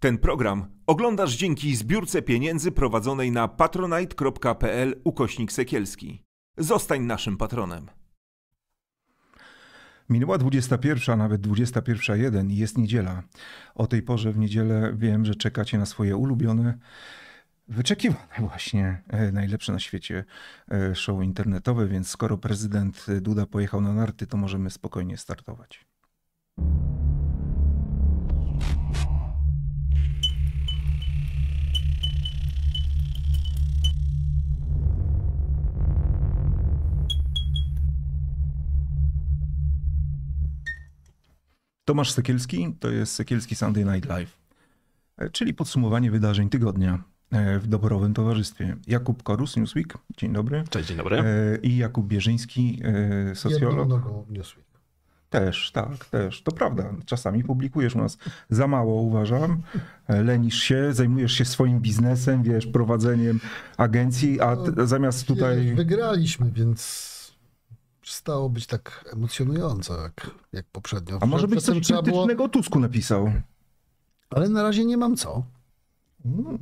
Ten program oglądasz dzięki zbiórce pieniędzy prowadzonej na patronite.pl ukośnik sekielski. Zostań naszym patronem. Minęła 21, a nawet 21.01 i jest niedziela. O tej porze w niedzielę wiem, że czekacie na swoje ulubione, wyczekiwane właśnie, e, najlepsze na świecie e, show internetowe, więc skoro prezydent Duda pojechał na narty, to możemy spokojnie startować. Tomasz Sekielski to jest Sekielski Sunday Night Live, e, czyli podsumowanie wydarzeń tygodnia e, w doborowym towarzystwie. Jakub Korus, Newsweek, dzień dobry. Cześć, dzień dobry. E, I Jakub Bierzyński, socjolog. Jedną Newsweek. Też, tak, też. To prawda. Czasami publikujesz u nas za mało, uważam. Lenisz się, zajmujesz się swoim biznesem, wiesz, prowadzeniem agencji, a t- zamiast tutaj... Wygraliśmy, więc przestało być tak emocjonująco jak, jak poprzednio. A może być coś było- krytycznego o Tusku napisał. Ale na razie nie mam co. Mm.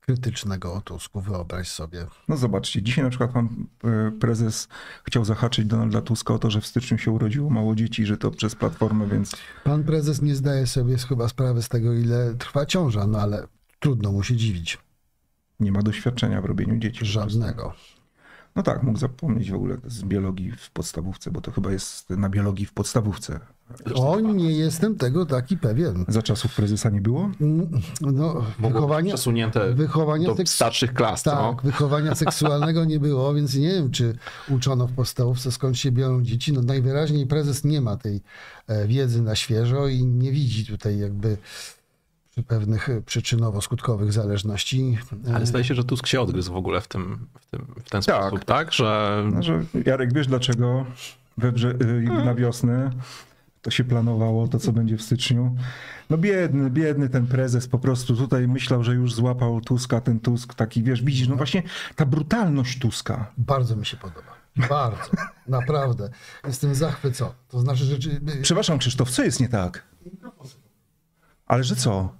Krytycznego o Tusku, wyobraź sobie. No zobaczcie, dzisiaj na przykład pan e, prezes chciał zahaczyć Donalda Tuska o to, że w styczniu się urodziło mało dzieci, że to przez platformę, więc Pan prezes nie zdaje sobie chyba sprawy z tego, ile trwa ciąża, no ale trudno mu się dziwić. nie ma doświadczenia w robieniu dzieci. Żadnego. No tak, mógł zapomnieć w ogóle z biologii w podstawówce, bo to chyba jest na biologii w podstawówce. O, nie jestem tego taki pewien. Za czasów prezesa nie było? Mm, No, wychowania, przesunięte wychowania do starszych klas, Tak, no. wychowania seksualnego nie było, więc nie wiem, czy uczono w podstawówce, skąd się biorą dzieci. No najwyraźniej prezes nie ma tej e, wiedzy na świeżo i nie widzi tutaj jakby pewnych e, przyczynowo-skutkowych zależności. e, Ale zdaje się, że Tusk się odgryzł w ogóle w, tym, w, tym, w ten Tak. sposób, tak? Że No, że Jarek, wiesz dlaczego y, na wiosnę to się planowało, to co będzie w styczniu? No biedny, biedny ten prezes po prostu tutaj myślał, że już złapał Tuska, ten Tusk taki, wiesz, widzisz, no właśnie ta brutalność Tuska. Bardzo mi się podoba. Bardzo. Naprawdę. Jestem zachwycony. To znaczy, że... Przepraszam Krzysztof, co jest nie tak? Ale że co?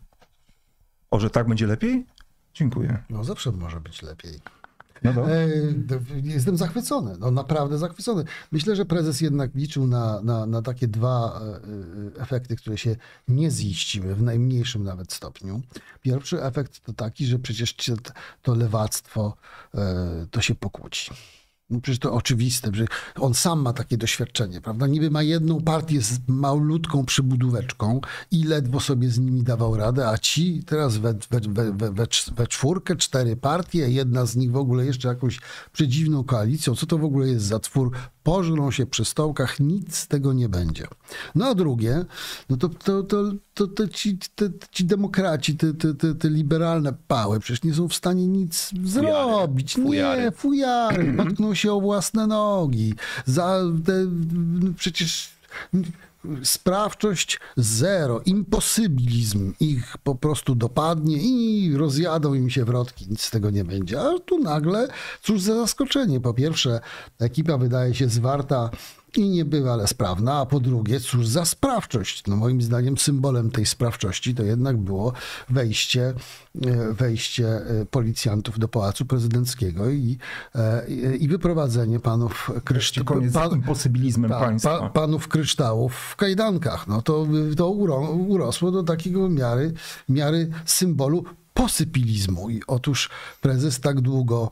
O, że tak będzie lepiej? Dziękuję. No zawsze może być lepiej. No dobra. E, Jestem zachwycony, no naprawdę zachwycony. Myślę, że prezes jednak liczył na, na, na takie dwa e, e, efekty, które się nie ziściły w najmniejszym nawet stopniu. Pierwszy efekt to taki, że przecież ci- to lewactwo to się pokłóci. No przecież to oczywiste, że on sam ma takie doświadczenie, prawda? Niby ma jedną partię z malutką przybudóweczką i ledwo sobie z nimi dawał radę, a ci teraz we, we, we, we, we czwórkę, cztery partie, jedna z nich w ogóle jeszcze jakąś przedziwną koalicją. Co to w ogóle jest za twór? Pożrą się przy stołkach, nic z tego nie będzie. No a drugie, no to, to, to, to, to ci, te, ci demokraci, te, te, te, te liberalne pały przecież nie są w stanie nic zrobić. Fujary. Nie, fujary, potkną się o własne nogi. Za te, przecież sprawczość zero, imposybilizm ich po prostu dopadnie i rozjadą im się wrotki, nic z tego nie będzie. A tu nagle, cóż za zaskoczenie. Po pierwsze, ekipa wydaje się zwarta i niebywale sprawna, a po drugie, cóż za sprawczość. No moim zdaniem symbolem tej sprawczości to jednak było wejście, e, wejście e, policjantów do Pałacu Prezydenckiego i, e, i wyprowadzenie panów Tak, państwa. pa, panów kryształów w kajdankach. No to, to uro, urosło do takiego miary, miary symbolu posypilizmu. I otóż prezes tak długo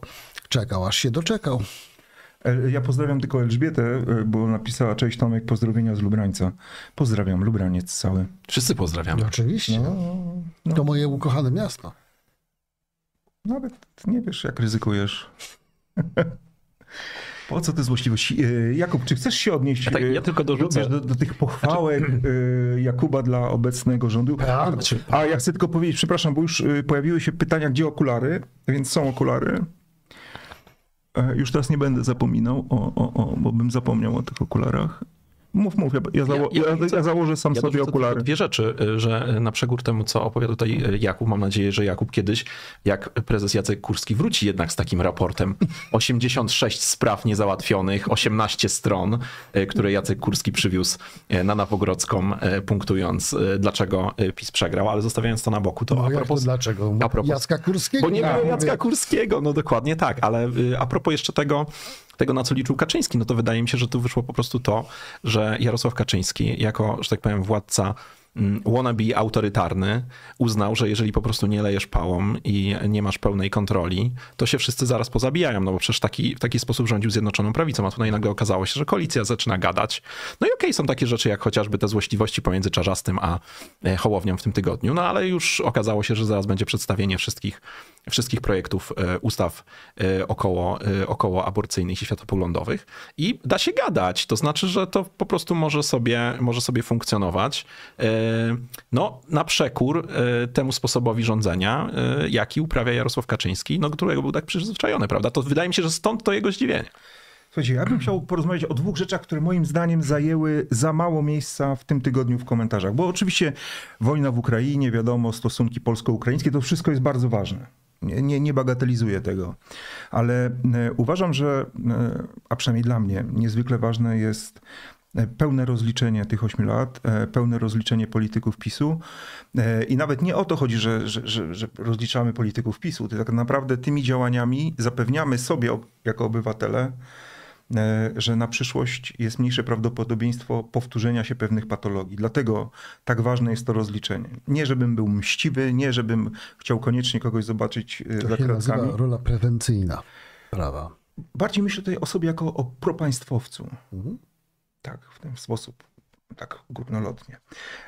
czekał, aż się doczekał. Ja pozdrawiam tylko Elżbietę, e, bo napisała cześć Tomek, pozdrowienia z Lubrańca. Pozdrawiam, Lubraniec cały. wszyscy pozdrawiamy. No, oczywiście. No, To moje ukochane miasto. Nawet nie wiesz, jak ryzykujesz. Po co te złośliwości? E, Jakub, czy chcesz się odnieść Ja tak- e, ja tylko dorzucę- do, do tych pochwałek e, Jakuba dla obecnego rządu? Ja, Znaczy, A ja chcę tylko powiedzieć, przepraszam, bo już pojawiły się pytania, gdzie okulary, więc są okulary. E, Już teraz nie będę zapominał, o, o, o, bo bym zapomniał o tych okularach. Mów, mów, ja, ja, zało- Ja- ja- ja, ja założę sam Ja sobie okulary. Dwie rzeczy, y, że na przekór temu, co opowiada tutaj y, Jakub, mam nadzieję, że Jakub kiedyś, jak prezes Jacek Kurski wróci jednak z takim raportem, 86 spraw niezałatwionych, 18 stron, y, które Jacek Kurski przywiózł na Nowogrodzką, punktując, dlaczego PiS przegrał, ale zostawiając to na boku, to No a jak to propos... dlaczego? a propos- Jacka Kurskiego? Bo nie Ja było mówię, Jacka Kurskiego, no dokładnie tak, ale a propos jeszcze tego, tego, na co liczył Kaczyński, no to wydaje mi się, że tu wyszło po prostu to, że Jarosław Kaczyński, jako, że tak powiem, władca wannabe autorytarny, uznał, że jeżeli po prostu nie lejesz pałą i nie masz pełnej kontroli, to się wszyscy zaraz pozabijają, no bo przecież taki, w taki sposób rządził Zjednoczoną Prawicą, a tutaj nagle okazało się, że koalicja zaczyna gadać. No i okej, są takie rzeczy jak chociażby te złośliwości pomiędzy Czarzastym a e, Hołownią w tym tygodniu, no ale już okazało się, że zaraz będzie przedstawienie wszystkich, wszystkich projektów e, ustaw e, około, około aborcyjnych i światopoglądowych i da się gadać, to znaczy, że to po prostu może sobie, może sobie funkcjonować. E, No, na przekór e, temu sposobowi rządzenia, e, jaki uprawia Jarosław Kaczyński, no, którego był tak przyzwyczajony, prawda? To wydaje mi się, że stąd to jego zdziwienie. Słuchajcie, ja bym chciał porozmawiać o dwóch rzeczach, które moim zdaniem zajęły za mało miejsca w tym tygodniu w komentarzach. Bo oczywiście wojna w Ukrainie, wiadomo, stosunki polsko-ukraińskie, to wszystko jest bardzo ważne. Nie, nie, nie bagatelizuję tego. Ale uważam, że, a przynajmniej dla mnie, niezwykle ważne jest pełne rozliczenie tych ośmiu lat, e, pełne rozliczenie polityków PiSu. E, I nawet nie o to chodzi, że, że, że, że rozliczamy polityków PiSu. To tak naprawdę tymi działaniami zapewniamy sobie ob- jako obywatele, e, że na przyszłość jest mniejsze prawdopodobieństwo powtórzenia się pewnych patologii. Dlatego tak ważne jest to rozliczenie. Nie żebym był mściwy, nie żebym chciał koniecznie kogoś zobaczyć e, To za się nazywa kratkami. rola prewencyjna prawa. Bardziej myślę tutaj o sobie jako o propaństwowcu. Mhm. Tak, w ten sposób. Tak, górnolotnie.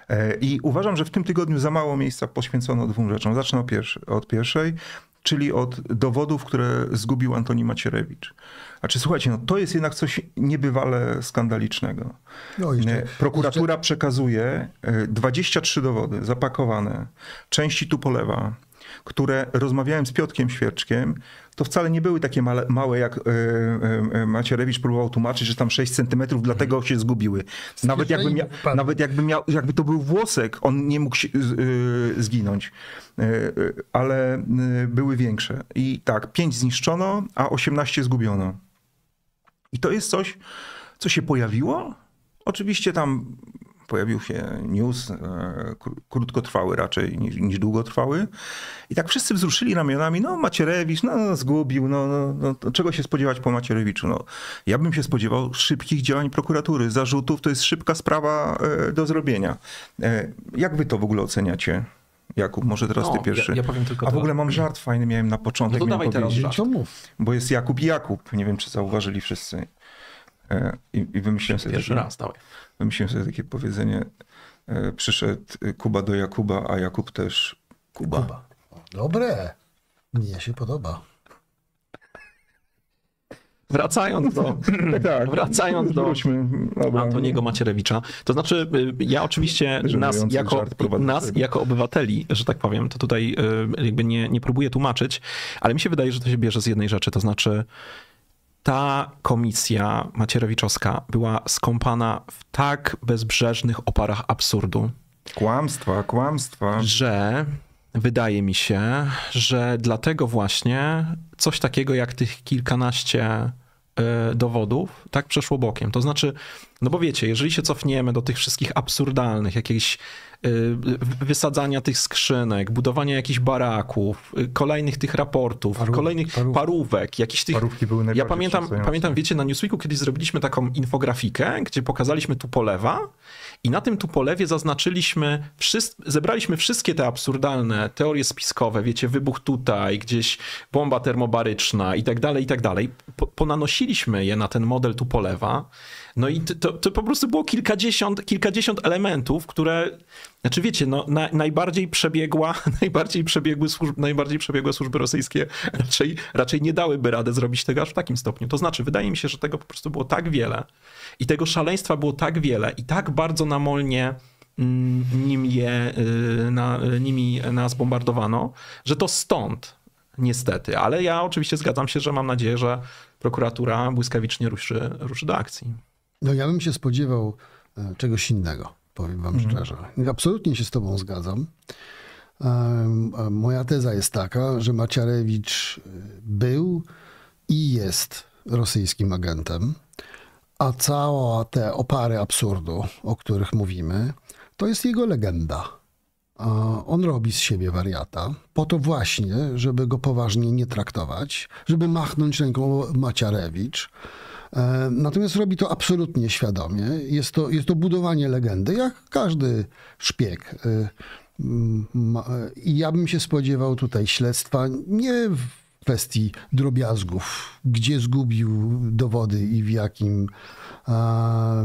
E, I uważam, że w tym tygodniu za mało miejsca poświęcono dwóm rzeczom. Zacznę od, pierwszy, od pierwszej, czyli od dowodów, które zgubił Antoni Macierewicz. Znaczy, słuchajcie, no to jest jednak coś niebywale skandalicznego. No jeszcze, E, Prokuratura przekazuje e, 23 dowody zapakowane, części Tupolewa, które rozmawiałem z Piotkiem Świerczkiem, to wcale nie były takie male, małe, jak e, e, e, Macierewicz próbował tłumaczyć, że tam 6 centymetrów, dlatego się zgubiły. Nawet jakby, mia, nawet jakby, miał, jakby to był włosek, on nie mógł się, zginąć. Ale były większe. I tak, 5 zniszczono, a 18 zgubiono. I to jest coś, co się pojawiło. Oczywiście tam pojawił się news, e, kró- krótkotrwały raczej niż, niż długotrwały. I tak wszyscy wzruszyli ramionami, no Macierewicz, no zgubił, no, no, no czego się spodziewać po Macierewiczu? No, ja bym się spodziewał szybkich działań prokuratury, zarzutów, to jest szybka sprawa e, do zrobienia. E, Jak wy to w ogóle oceniacie? Jakub, może teraz ty No, pierwszy. Ja, ja powiem tylko A w ogóle mam żart fajny, miałem na początek. No to dawaj teraz żart. bo jest Jakub i Jakub. Nie wiem, czy zauważyli wszyscy. I, i wymyśliłem, sobie Pierwszy raz, dawaj. Wymyśliłem sobie takie powiedzenie. e, Przyszedł Kuba do Jakuba, a Jakub też Kuba. Kuba. Dobre. Mnie się podoba. Wracając do, Tak, wracając do. Dobra. Antoniego Macierewicza. To znaczy, y, ja oczywiście nas jako, nas jako obywateli, że tak powiem, to tutaj y, jakby nie, nie próbuję tłumaczyć, ale mi się wydaje, że to się bierze z jednej rzeczy, to znaczy ta komisja macierewiczowska była skąpana w tak bezbrzeżnych oparach absurdu, Kłamstwa, kłamstwa. że wydaje mi się, że dlatego właśnie coś takiego jak tych kilkanaście e, dowodów tak przeszło bokiem. To znaczy, no bo wiecie, jeżeli się cofniemy do tych wszystkich absurdalnych, jakichś e, wysadzania tych skrzynek, budowania jakichś baraków, e, kolejnych tych raportów, Parów- kolejnych parów- parówek, jakichś tych Parówki były ja pamiętam, pamiętam, wiecie, na Newsweeku kiedyś zrobiliśmy taką infografikę, gdzie pokazaliśmy Tupolewa i na tym Tupolewie zaznaczyliśmy, wszys- zebraliśmy wszystkie te absurdalne teorie spiskowe, wiecie, wybuch tutaj, gdzieś bomba termobaryczna i tak dalej, i tak dalej. Po, ponanosiliśmy je na ten model Tupolewa, no i to, to po prostu było kilkadziesiąt, kilkadziesiąt elementów, które, znaczy wiecie, no, na, najbardziej przebiegła, najbardziej przebiegły najbardziej przebiegłe służby rosyjskie raczej, raczej nie dałyby radę zrobić tego aż w takim stopniu. To znaczy, wydaje mi się, że tego po prostu było tak wiele i tego szaleństwa było tak wiele i tak bardzo namolnie mm, nim je, y, na, nimi nas bombardowano, że to stąd niestety. Ale ja oczywiście zgadzam się, że mam nadzieję, że prokuratura błyskawicznie ruszy, ruszy do akcji. No ja bym się spodziewał e, czegoś innego, powiem wam szczerze. Absolutnie się z tobą zgadzam. Moja teza jest taka, że Maciarewicz y, był i jest rosyjskim agentem, a cała te opary absurdu, o których mówimy, to jest jego legenda. On robi z siebie wariata, po to właśnie, żeby go poważnie nie traktować, żeby machnąć ręką Maciarewicz. E, Natomiast robi to absolutnie świadomie. Jest to, jest to budowanie legendy, jak każdy szpieg. E, I ja bym się spodziewał tutaj śledztwa nie w kwestii drobiazgów, gdzie zgubił dowody i w jakim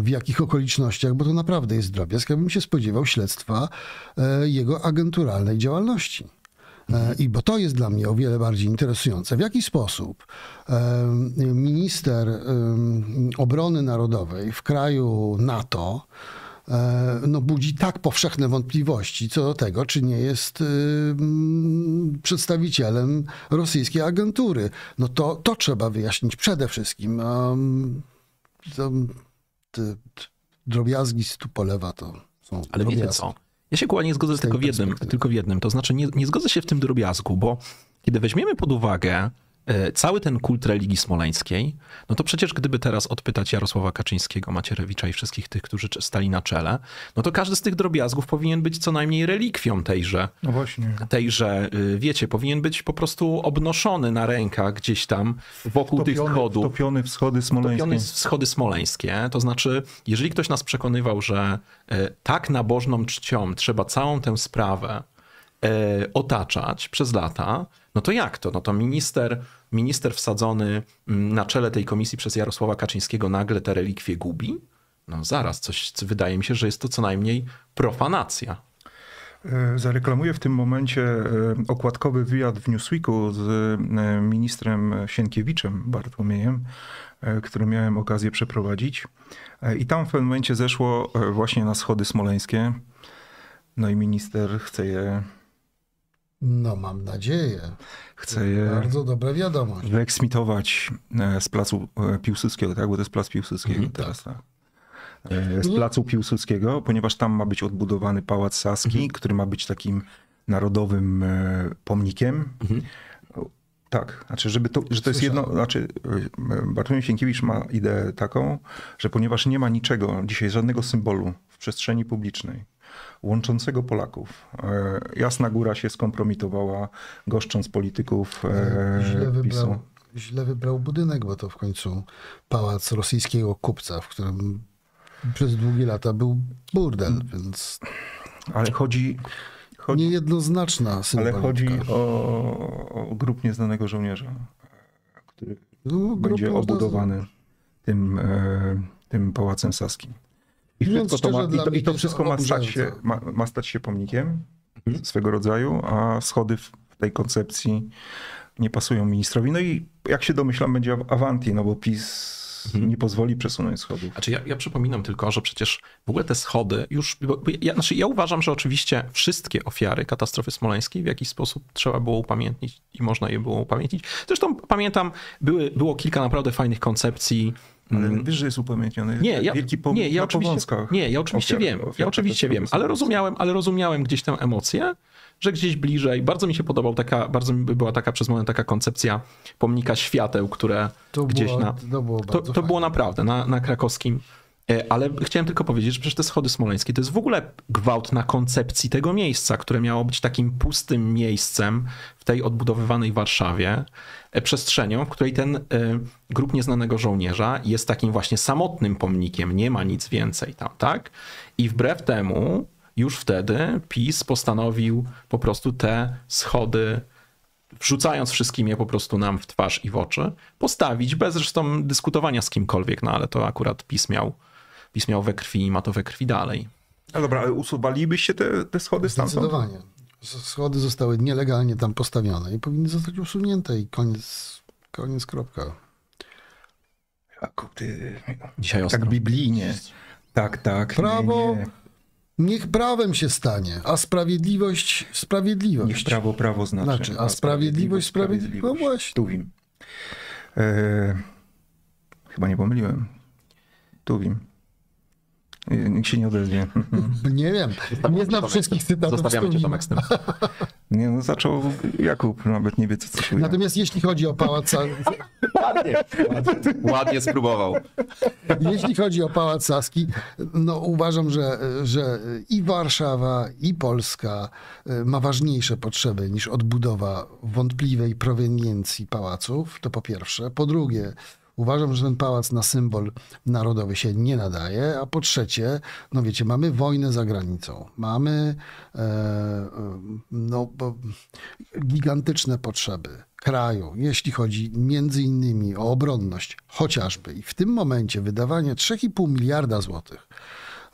w jakich okolicznościach, bo to naprawdę jest drobiazg. Ja bym się spodziewał śledztwa e, jego agenturalnej działalności. E, I bo to jest dla mnie o wiele bardziej interesujące. W jaki sposób e, minister e, obrony narodowej w kraju NATO no, budzi tak powszechne wątpliwości co do tego, czy nie jest mm, przedstawicielem rosyjskiej agentury. No to, to trzeba wyjaśnić przede wszystkim. To, te drobiazgi z Tupolewa to są Ale wiecie co? Ja się kuła nie zgodzę tylko w, jednym, tylko w jednym. To znaczy nie, nie zgodzę się w tym drobiazgu, bo kiedy weźmiemy pod uwagę cały ten kult religii smoleńskiej, no to przecież gdyby teraz odpytać Jarosława Kaczyńskiego, Macierewicza i wszystkich tych, którzy stali na czele, no to każdy z tych drobiazgów powinien być co najmniej relikwią tejże, No właśnie. tejże, y, wiecie, powinien być po prostu obnoszony na rękach gdzieś tam wokół tych Topiony, schodów. topiony wschody smoleńskie. Topiony z wschody smoleńskie. To znaczy, jeżeli ktoś nas przekonywał, że e, tak nabożną czcią trzeba całą tę sprawę e, otaczać przez lata, no to jak to? No to minister, minister wsadzony mm, na czele tej komisji przez Jarosława Kaczyńskiego nagle te relikwie gubi? No zaraz, coś co wydaje mi się, że jest to co najmniej profanacja. E, Zareklamuję w tym momencie e, okładkowy wywiad w Newsweeku z e, ministrem Sienkiewiczem Bartłomiejem, który miałem okazję przeprowadzić. I tam w pewnym momencie zeszło właśnie na schody smoleńskie. No i minister chce je, No mam nadzieję. chce je Bardzo dobra wiadomość. wyeksmitować e, z placu e, Piłsudskiego, tak? Bo to jest plac Piłsudskiego teraz, tak. E, Z placu Piłsudskiego, ponieważ tam ma być odbudowany Pałac Saski, który ma być takim narodowym pomnikiem. Tak, znaczy, żeby to, że to jest jedno, znaczy Bartłomiej Sienkiewicz ma ideę taką, że ponieważ nie ma niczego, dzisiaj żadnego symbolu w przestrzeni publicznej łączącego Polaków, e, Jasna Góra się skompromitowała, goszcząc polityków e, Źle PiSu. wybrał, źle wybrał budynek, bo to w końcu pałac rosyjskiego kupca, w którym przez długie lata był burdel, więc Ale chodzi, chodzi, niejednoznaczna ale symbolika. chodzi o, o grup nieznanego żołnierza, który No, będzie obudowany tym, e, tym pałacem saskim. I wszystko, to, ma, i to, i to wszystko ma stać, się, ma, ma stać się pomnikiem swego rodzaju, a schody w tej koncepcji nie pasują ministrowi. No i jak się domyślam, będzie Avanti, no bo PiS nie pozwoli przesunąć schodów. Znaczy ja, ja przypominam tylko, że przecież w ogóle te schody już. Ja, znaczy ja uważam, że oczywiście wszystkie ofiary katastrofy smoleńskiej w jakiś sposób trzeba było upamiętnić i można je było upamiętnić. Zresztą pamiętam, były, było kilka naprawdę fajnych koncepcji. Ale wiesz, że jest upamiętniony Nie, ja, wielki pomnik nie, ja na oczywiście, nie, ja oczywiście Ofiar- wiem, ofiar ja oczywiście wiem, ale rozumiałem, ale rozumiałem gdzieś tę emocję, że gdzieś bliżej, bardzo mi się podobał taka, bardzo mi była taka przez moment taka koncepcja pomnika świateł, które To gdzieś było, na, to było to, to było naprawdę na, na krakowskim. E, Ale chciałem tylko powiedzieć, że przecież te schody smoleńskie to jest w ogóle gwałt na koncepcji tego miejsca, które miało być takim pustym miejscem w tej odbudowywanej Warszawie, e, przestrzenią, w której ten e, grup nieznanego żołnierza jest takim właśnie samotnym pomnikiem, nie ma nic więcej tam, tak? I wbrew temu już wtedy PiS postanowił po prostu te schody wrzucając wszystkim je po prostu nam w twarz i w oczy, postawić bez zresztą dyskutowania z kimkolwiek, no ale to akurat PiS miał, PiS miał we krwi i ma to we krwi dalej. No dobra, ale usuwalibyście te, te schody stamtąd? Zdecydowanie. Schody zostały nielegalnie tam postawione i powinny zostać usunięte i koniec, koniec kropka. Jakub, ty... Dzisiaj ostro. Tak biblijnie. Tak, tak. Prawo- Nie, nie. Niech prawem się stanie, a sprawiedliwość sprawiedliwość. Niech prawo prawo znaczy. Znaczy, a sprawiedliwość sprawiedliwość. No właśnie. Tuwim. E, chyba nie pomyliłem. Tuwim. Nikt się nie odezwie. Nie wiem, nie znam wszystkich cytatów Zostawiamy cię Tomek z tym. Nie, no zaczął Jakub, nawet nie wie, co cytuje. Natomiast jeśli chodzi o pałac, Ładnie. Ładnie spróbował. jeśli chodzi o pałac Saski, no uważam, że, że i Warszawa, i Polska e, ma ważniejsze potrzeby niż odbudowa wątpliwej proweniencji pałaców, to po pierwsze. Po drugie, Uważam, że ten pałac na symbol narodowy się nie nadaje, a po trzecie, no wiecie, mamy wojnę za granicą, mamy e, e, no, gigantyczne potrzeby kraju, jeśli chodzi między innymi o obronność, chociażby. I w tym momencie wydawanie 3,5 miliarda złotych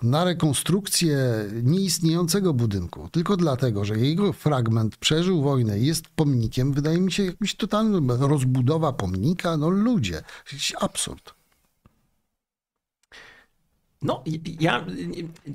na rekonstrukcję nieistniejącego budynku, tylko dlatego, że jego fragment przeżył wojnę i jest pomnikiem, wydaje mi się jakimś totalnym rozbudowa pomnika, no ludzie, jakiś absurd. No, ja,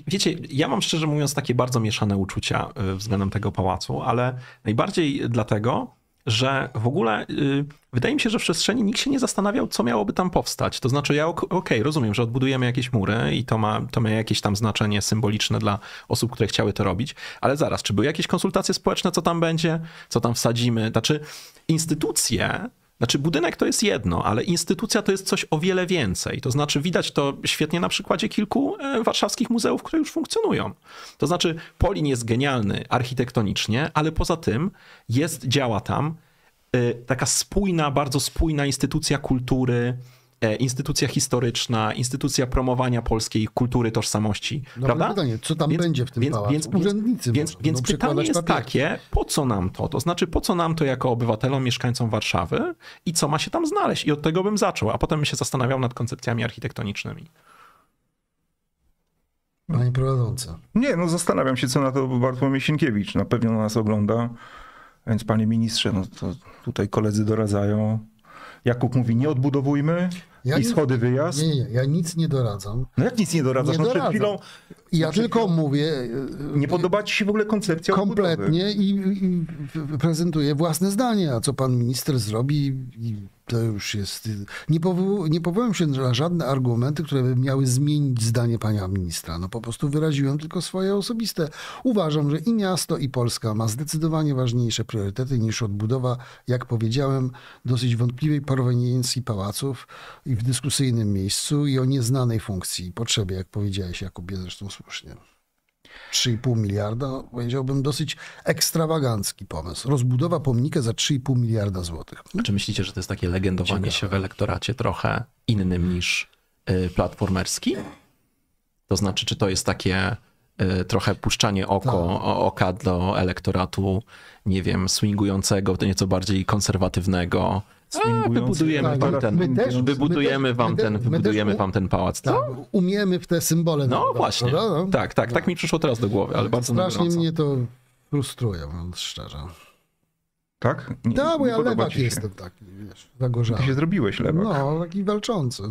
wiecie, ja mam szczerze mówiąc takie bardzo mieszane uczucia y, względem tego pałacu, ale najbardziej dlatego, że w ogóle y, wydaje mi się, że w przestrzeni nikt się nie zastanawiał, co miałoby tam powstać. To znaczy, ja okej, okay, rozumiem, że odbudujemy jakieś mury i to ma, to ma jakieś tam znaczenie symboliczne dla osób, które chciały to robić, ale zaraz, czy były jakieś konsultacje społeczne, co tam będzie, co tam wsadzimy? Znaczy, instytucje znaczy, budynek to jest jedno, ale instytucja to jest coś o wiele więcej. To znaczy, widać to świetnie na przykładzie kilku e, warszawskich muzeów, które już funkcjonują. To znaczy, Polin jest genialny architektonicznie, ale poza tym jest, działa tam e, taka spójna, bardzo spójna instytucja kultury, instytucja historyczna, instytucja promowania polskiej kultury, tożsamości. No prawda? pytanie, co tam więc, będzie w tym więc, pałacu? Więc, Urzędnicy więc, więc pytanie jest takie, po co nam to? To znaczy, po co nam to jako obywatelom, mieszkańcom Warszawy i co ma się tam znaleźć? I od tego bym zaczął, a potem bym się zastanawiał nad koncepcjami architektonicznymi. Panie prowadzący. Nie, no zastanawiam się, co na to Bartłomiej Sienkiewicz. Na pewno nas ogląda, więc panie ministrze, no to tutaj koledzy doradzają. Jakub mówi, nie odbudowujmy, ja I schody wyjazd? Nie, nie, ja nic nie doradzam. No jak nic nie doradzasz? Nie no przed chwilą... Ja no tylko chwilą... mówię... Nie podoba ci się w ogóle koncepcja Kompletnie i, i, prezentuję własne zdanie, a co pan minister zrobi i to już jest. Nie, powoł, nie powołam się na żadne argumenty, które by miały zmienić zdanie pana ministra. No po prostu wyraziłem tylko swoje osobiste. Uważam, że i miasto, i Polska ma zdecydowanie ważniejsze priorytety niż odbudowa, jak powiedziałem, dosyć wątpliwej proweniencji pałaców i w dyskusyjnym miejscu i o nieznanej funkcji i potrzebie, jak powiedziałeś, Jakubie, zresztą słusznie. 3,5 miliarda, powiedziałbym dosyć ekstrawagancki pomysł. Rozbudowa pomnika za 3,5 miliarda złotych. A czy myślicie, że to jest takie legendowanie Ciekawe. się w elektoracie trochę innym niż y, platformerski? To znaczy, czy to jest takie y, trochę puszczanie oko, tak. oka do elektoratu, nie wiem, swingującego, nieco bardziej konserwatywnego, a, wybudujemy tak, wam ten, my też, wybudujemy my wam ten, wybudujemy wam ten pałac. Tak, umiemy w te symbole. No właśnie. No? Tak, tak, no. tak mi przyszło teraz do głowy, ale bardzo Strasznie mnie to frustruje, mówiąc szczerze. Tak? Nie, tak, bo ja lewak jestem taki, wiesz, zagorzały. Ty się zrobiłeś lewak. No, taki walczący.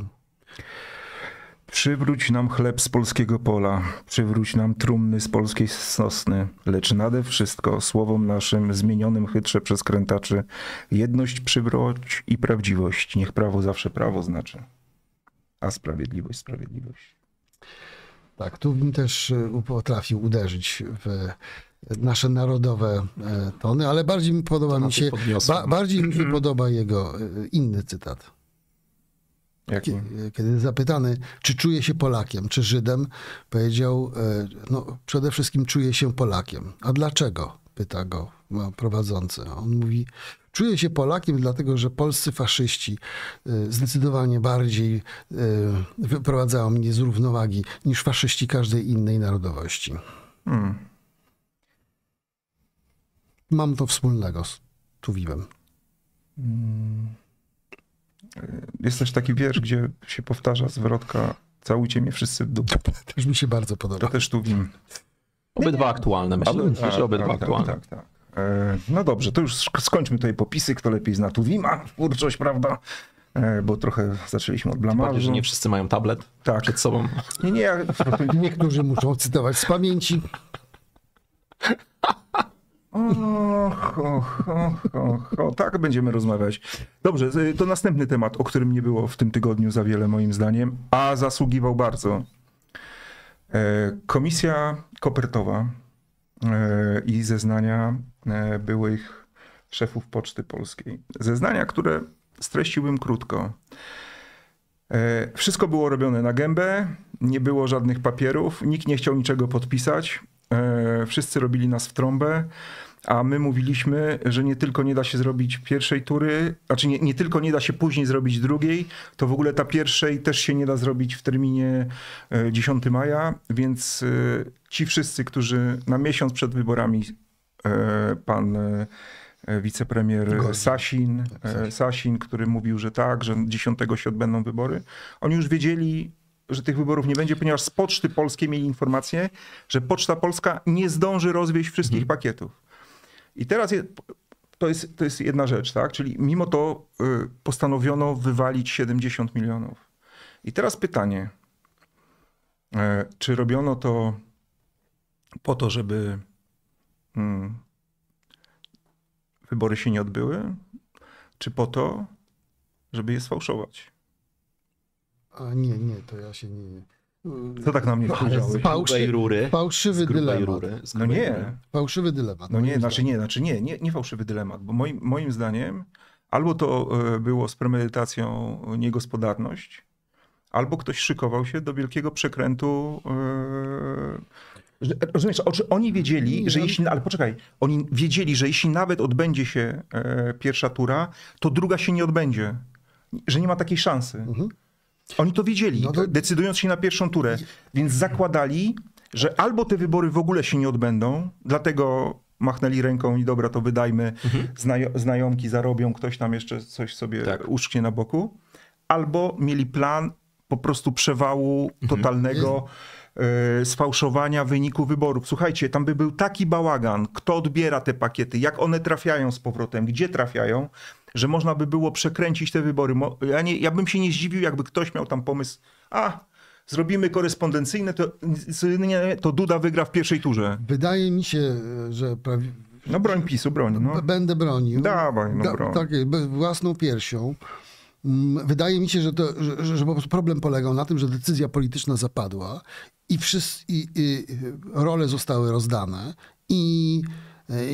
Przywróć nam chleb z polskiego pola, przywróć nam trumny z polskiej sosny, lecz nade wszystko słowom naszym zmienionym chytrze przez krętaczy jedność przywróć i prawdziwość. Niech prawo zawsze prawo znaczy, a sprawiedliwość sprawiedliwość. Tak, tu bym też e, potrafił uderzyć w nasze narodowe e, tony, ale bardziej mi podoba mi się, ba, bardziej mi się podoba jego e, inny cytat. Jaki? Kiedy zapytany, czy czuje się Polakiem, czy Żydem, powiedział, e, no przede wszystkim czuję się Polakiem. A dlaczego? Pyta go prowadzący. On mówi, czuję się Polakiem dlatego, że polscy faszyści e, zdecydowanie bardziej e, wyprowadzają mnie z równowagi niż faszyści każdej innej narodowości. Hmm. Mam to wspólnego z Tuwiwem. Hmm. Jest też taki wiersz, gdzie się powtarza zwrotka całujcie mnie wszyscy w dupę. Też mi się bardzo podoba. To też tu wiem. Obydwa aktualne, myślę, Aby, tak, że obydwa tak, aktualne. Tak, tak. E, no dobrze, to już skończmy tutaj popisy, kto lepiej zna Tuwima, twórczość, prawda? E, bo trochę zaczęliśmy od blamażu. że nie wszyscy mają tablet tak. przed sobą. Nie, nie. Ja... Niektórzy muszą cytować z pamięci. Och, och, och, och, o, tak będziemy rozmawiać. Dobrze, to następny temat, o którym nie było w tym tygodniu za wiele moim zdaniem, a zasługiwał bardzo. E, Komisja kopertowa e, i zeznania e, byłych szefów Poczty Polskiej. Zeznania, które streściłbym krótko. Wszystko było robione na gębę, nie było żadnych papierów, nikt nie chciał niczego podpisać. E, Wszyscy robili nas w trąbę, a my mówiliśmy, że nie tylko nie da się zrobić pierwszej tury, znaczy nie, nie tylko nie da się później zrobić drugiej, to w ogóle ta pierwszej też się nie da zrobić w terminie e, 10 maja, więc e, ci wszyscy, którzy na miesiąc przed wyborami e, pan e, wicepremier Gordon. Sasin, e, Sasin, który mówił, że tak, że 10 się odbędą wybory. Oni już wiedzieli, że tych wyborów nie będzie, ponieważ z Poczty Polskiej mieli informację, że Poczta Polska nie zdąży rozwieść wszystkich pakietów. I teraz je, to, jest, to jest jedna rzecz, tak? Czyli mimo to y, postanowiono wywalić 70 milionów. I teraz pytanie, e, czy robiono to po to, żeby mm, wybory się nie odbyły, czy po to, żeby je sfałszować? A nie, nie, to ja się nie... Co tak na mnie No, spojrzałeś? Fałszy- grubej rury. Fałszywy dylemat. rury. No nie. Fałszywy dylemat. No nie, znaczy nie, znaczy nie, nie, nie fałszywy dylemat, bo moim, moim zdaniem albo to e, było z premedytacją niegospodarność, albo ktoś szykował się do wielkiego przekrętu. że- Rozumiesz, o czy oni wiedzieli, że Nie. jeśli, ale poczekaj, oni wiedzieli, że jeśli nawet odbędzie się e, pierwsza tura, to druga się nie odbędzie. Że nie ma takiej szansy. Mhm. Oni to wiedzieli, No to- decydując się na pierwszą turę. Więc zakładali, że albo te wybory w ogóle się nie odbędą, dlatego machnęli ręką i dobra, to wydajmy, znajo- znajomki zarobią, ktoś tam jeszcze coś sobie Tak. uszknie na boku, albo mieli plan po prostu przewału totalnego e, sfałszowania wyniku wyborów. Słuchajcie, tam by był taki bałagan, kto odbiera te pakiety, jak one trafiają z powrotem, gdzie trafiają, że można by było przekręcić te wybory. Ja, nie, ja bym się nie zdziwił, jakby ktoś miał tam pomysł, a zrobimy korespondencyjne, to, to Duda wygra w pierwszej turze. Wydaje mi się, że prawie... No broń PiSu, broń. No. będę bronił. Dawaj, no broń. Tak, własną piersią. Mm, Wydaje mi się, że, to, że, że, po prostu problem polegał na tym, że decyzja polityczna zapadła i, wszyscy, i, i role zostały rozdane i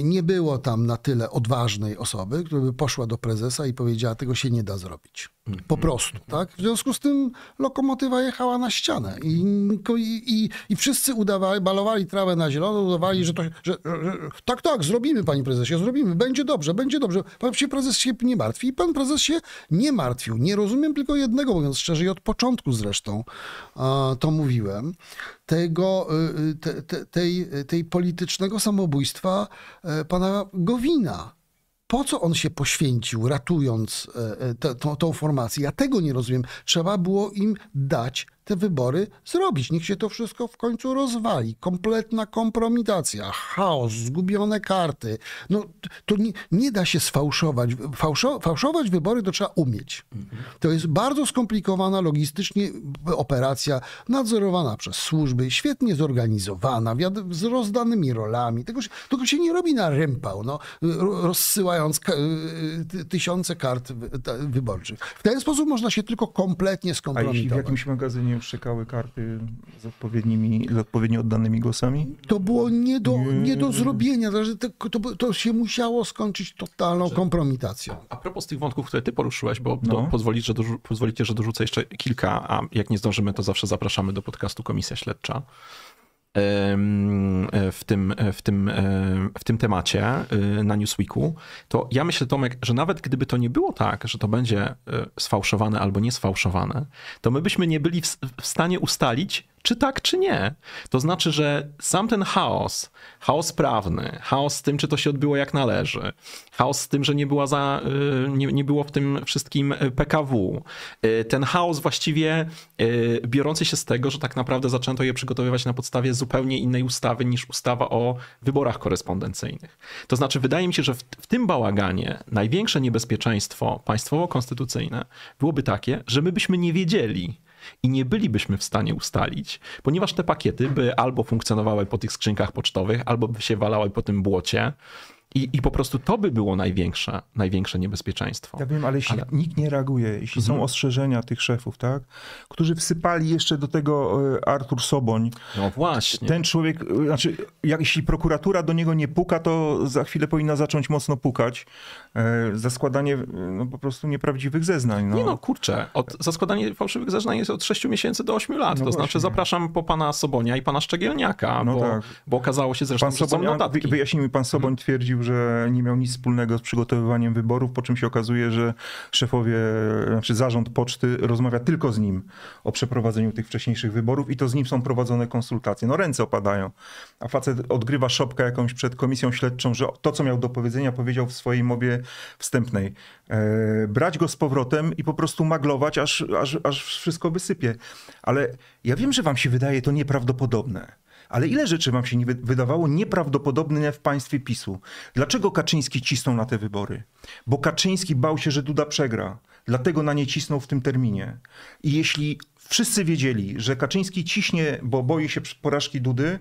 nie było tam na tyle odważnej osoby, która by poszła do prezesa i powiedziała, tego się nie da zrobić. Po prostu, tak? W związku z tym lokomotywa jechała na ścianę i, i, i, wszyscy udawali, balowali trawę na zielono, udawali, że to, że, że, tak, tak, zrobimy, panie prezesie, zrobimy, będzie dobrze, będzie dobrze. Pan się prezes się nie martwi i pan prezes się nie martwił. Nie rozumiem tylko jednego, mówiąc szczerze, i od początku zresztą to mówiłem, tego, y, y, te, te, tej, tej politycznego samobójstwa e, pana Gowina po co on się poświęcił, ratując e, e, tą formację? Ja tego nie rozumiem. Trzeba było im dać te wybory zrobić. Niech się to wszystko w końcu rozwali. Kompletna kompromitacja, chaos, zgubione karty. No, to nie, nie da się sfałszować. Fałszo, fałszować wybory to trzeba umieć. To jest bardzo skomplikowana logistycznie operacja, nadzorowana przez służby, świetnie zorganizowana, z rozdanymi rolami. Tego się, tego się nie robi na rympał, no, ro- rozsyłając tysiące kart wyborczych. W ten sposób można się tylko kompletnie A jeśli w skompromitować. jakimś magazynie czekały karty z odpowiednimi, z odpowiednio oddanymi głosami? To było nie do, nie do zrobienia. To, to, to, się musiało skończyć totalną kompromitacją. A propos tych wątków, które ty poruszyłeś, bo No. do, pozwolić, że dorzu- pozwolicie, że dorzucę jeszcze kilka, a jak nie zdążymy, to zawsze zapraszamy do podcastu Komisja Śledcza. Em, W tym, w, tym, em, w tym temacie na Newsweeku, to ja myślę, Tomek, że nawet gdyby to nie było tak, że to będzie sfałszowane albo niesfałszowane, to my byśmy nie byli w stanie ustalić, czy tak, czy nie. To znaczy, że sam ten chaos, chaos prawny, chaos z tym, czy to się odbyło jak należy, chaos z tym, że nie, była za, y, nie, nie było w tym wszystkim y, PKW, y, ten chaos właściwie biorący się z tego, że tak naprawdę zaczęto je przygotowywać na podstawie zupełnie innej ustawy niż ustawa o wyborach korespondencyjnych. To znaczy, wydaje mi się, że w, w tym bałaganie największe niebezpieczeństwo państwowo-konstytucyjne byłoby takie, że my byśmy nie wiedzieli, i nie bylibyśmy w stanie ustalić, ponieważ te pakiety by albo funkcjonowały po tych skrzynkach pocztowych, albo by się walały po tym błocie I, I po prostu to by było największe, największe niebezpieczeństwo. Ja wiem, ale jeśli Ale- nikt nie reaguje, jeśli są ostrzeżenia tych szefów, tak, którzy wsypali jeszcze do tego e, Artur Soboń, No właśnie. ten człowiek, e, znaczy, jak, jeśli prokuratura do niego nie puka, to za chwilę powinna zacząć mocno pukać e, za składanie no, po prostu nieprawdziwych zeznań. No. Nie no, kurczę, od, za składanie fałszywych zeznań jest od 6 miesięcy do 8 lat. No to znaczy właśnie. zapraszam po pana Sobonia i pana Szczegielniaka, No bo, tak. bo okazało się zresztą, Pan że są Soboń, a, notatki. wy- wyjaśnij mi, pan Soboń twierdził, że nie miał nic wspólnego z przygotowywaniem wyborów, po czym się okazuje, że szefowie, znaczy zarząd poczty rozmawia tylko z nim o przeprowadzeniu tych wcześniejszych wyborów i to z nim są prowadzone konsultacje. No ręce opadają. A facet odgrywa szopkę jakąś przed komisją śledczą, że to, co miał do powiedzenia, powiedział w swojej mowie wstępnej. E, brać go z powrotem i po prostu maglować, aż, aż, aż wszystko wysypie. Ale ja wiem, że wam się wydaje to nieprawdopodobne. Ale ile rzeczy wam się nie wy- wydawało nieprawdopodobne w państwie PiSu? Dlaczego Kaczyński cisnął na te wybory? Bo Kaczyński bał się, że Duda przegra. Dlatego na nie cisnął w tym terminie. I jeśli wszyscy wiedzieli, że Kaczyński ciśnie, bo boi się porażki Dudy,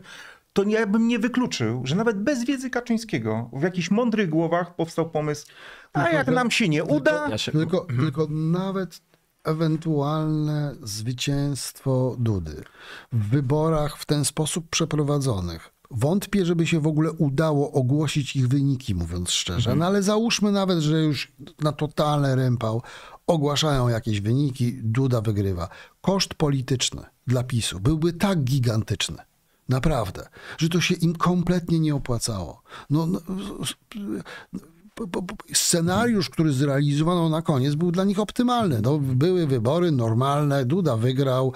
to ja bym nie wykluczył, że nawet bez wiedzy Kaczyńskiego w jakichś mądrych głowach powstał pomysł, a Tylko, jak nam się nie uda, Ja się, Tylko, tylko nawet ewentualne zwycięstwo Dudy w wyborach w ten sposób przeprowadzonych. Wątpię, żeby się w ogóle udało ogłosić ich wyniki, mówiąc szczerze. No ale załóżmy nawet, że już na totalny rympał ogłaszają jakieś wyniki, Duda wygrywa. Koszt polityczny dla PiSu byłby tak gigantyczny. Naprawdę, że to się im kompletnie nie opłacało. No, no, scenariusz, który zrealizowano na koniec, był dla nich optymalny. No, były wybory normalne, Duda wygrał,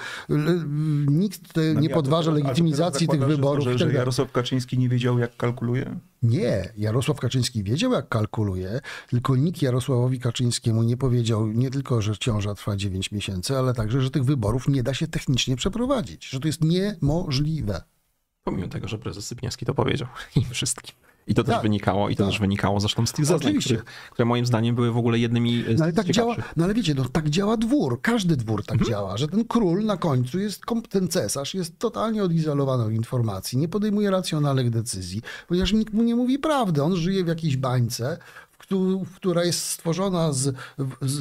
nikt te, nie podważa to legitymizacji tych wyborów. Że, tak że. Jarosław Kaczyński nie wiedział, jak kalkuluje? Nie, Jarosław Kaczyński wiedział, jak kalkuluje, tylko nikt Jarosławowi Kaczyńskiemu nie powiedział nie tylko, że ciąża trwa 9 miesięcy, ale także, że tych wyborów nie da się technicznie przeprowadzić, że to jest niemożliwe. pomimo tego, że prezes Sypniewski to powiedział im wszystkim. I to też Tak, wynikało, i to tak. też wynikało zresztą z tych zeznań, których, które moim zdaniem były w ogóle jednymi z No ale tak działa, no ale wiecie, no tak działa dwór, każdy dwór tak Mhm. działa, że ten król na końcu jest, ten cesarz jest totalnie odizolowany od informacji, nie podejmuje racjonalnych decyzji, ponieważ nikt mu nie mówi prawdy, on żyje w jakiejś bańce, która jest stworzona z, z,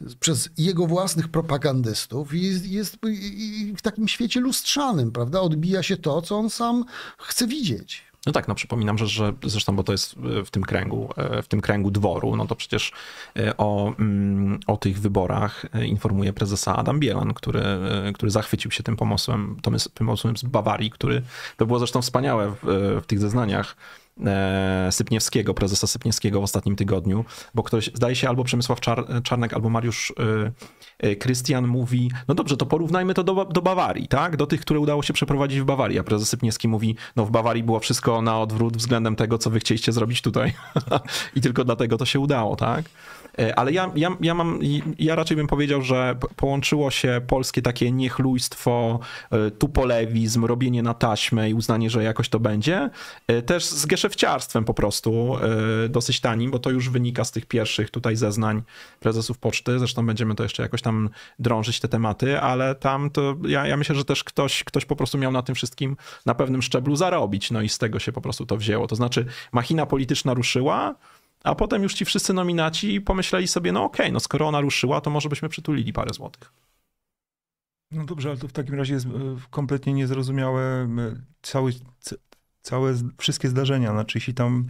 z, przez jego własnych propagandystów i jest, jest i w takim świecie lustrzanym, prawda? Odbija się to, co on sam chce widzieć. No tak, no przypominam, że, że zresztą, bo to jest e, w tym kręgu, e, w tym kręgu dworu, no to przecież e, o, mm, o tych wyborach informuje prezesa Adam Bielan, który, który zachwycił się tym pomysłem, pomysłem z Bawarii, który, to było zresztą wspaniałe w, w tych zeznaniach Sypniewskiego, prezesa Sypniewskiego w ostatnim tygodniu, bo ktoś, zdaje się, albo Przemysław Czar, Czarnek, albo Mariusz e, e, Krystian mówi, no dobrze, to porównajmy to do, do Bawarii, tak? Do tych, które udało się przeprowadzić w Bawarii, a prezes Sypniewski mówi, no w Bawarii było wszystko na odwrót względem tego, co wy chcieliście zrobić tutaj i tylko dlatego to się udało, tak? E, Ale ja, ja, ja mam, ja raczej bym powiedział, że połączyło się polskie takie niechlujstwo, e, tupolewizm, robienie na taśmę i uznanie, że jakoś to będzie, e, też z geszefciarstwem po prostu, dosyć tanim, bo to już wynika z tych pierwszych tutaj zeznań prezesów poczty, zresztą będziemy to jeszcze jakoś tam drążyć te tematy, ale tam to ja, ja myślę, że też ktoś, ktoś po prostu miał na tym wszystkim na pewnym szczeblu zarobić, no i z tego się po prostu to wzięło, to znaczy machina polityczna ruszyła, a potem już ci wszyscy nominaci pomyśleli sobie, no okej, no skoro ona ruszyła, to może byśmy przytulili parę złotych. No dobrze, ale to w takim razie jest e, kompletnie niezrozumiałe e, cały, całe, wszystkie zdarzenia. Znaczy, jeśli tam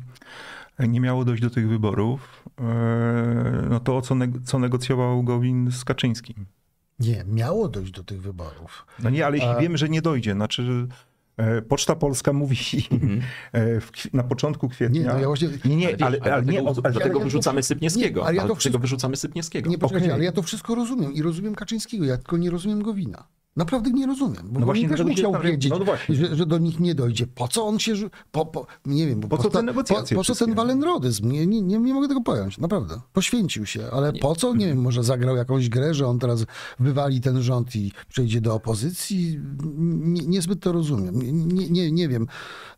nie miało dojść do tych wyborów, e, no to o co, neg- co negocjował Gowin z Kaczyńskim? Nie, miało dojść do tych wyborów. No nie, ale jeśli A- wiemy, że nie dojdzie, znaczy Poczta Polska mówi e, w, kwi- na początku kwietnia... Nie, no ja właśnie... nie, nie, ale, ale, nie, dlatego, ale, dlatego ja to- wyrzucamy Sypniewskiego, Nie, ale ja to wszystko- wyrzucamy Sypniewskiego. Nie, poczekajcie, Okej. ale ja to wszystko rozumiem i rozumiem Kaczyńskiego, ja tylko nie rozumiem Gowina. Naprawdę nie rozumiem, bo No właśnie też musiał wiedzieć, no że, że do nich nie dojdzie. Po co on się... Po, po, nie wiem, Po co te negocjacje Po, po co ten walenrodyzm? Nie, nie, nie, nie mogę tego pojąć, naprawdę. Poświęcił się, ale po co? Nie wiem, może zagrał jakąś grę, że on teraz wywali ten rząd i przejdzie do opozycji? Nie, niezbyt to rozumiem. Nie, nie, nie wiem.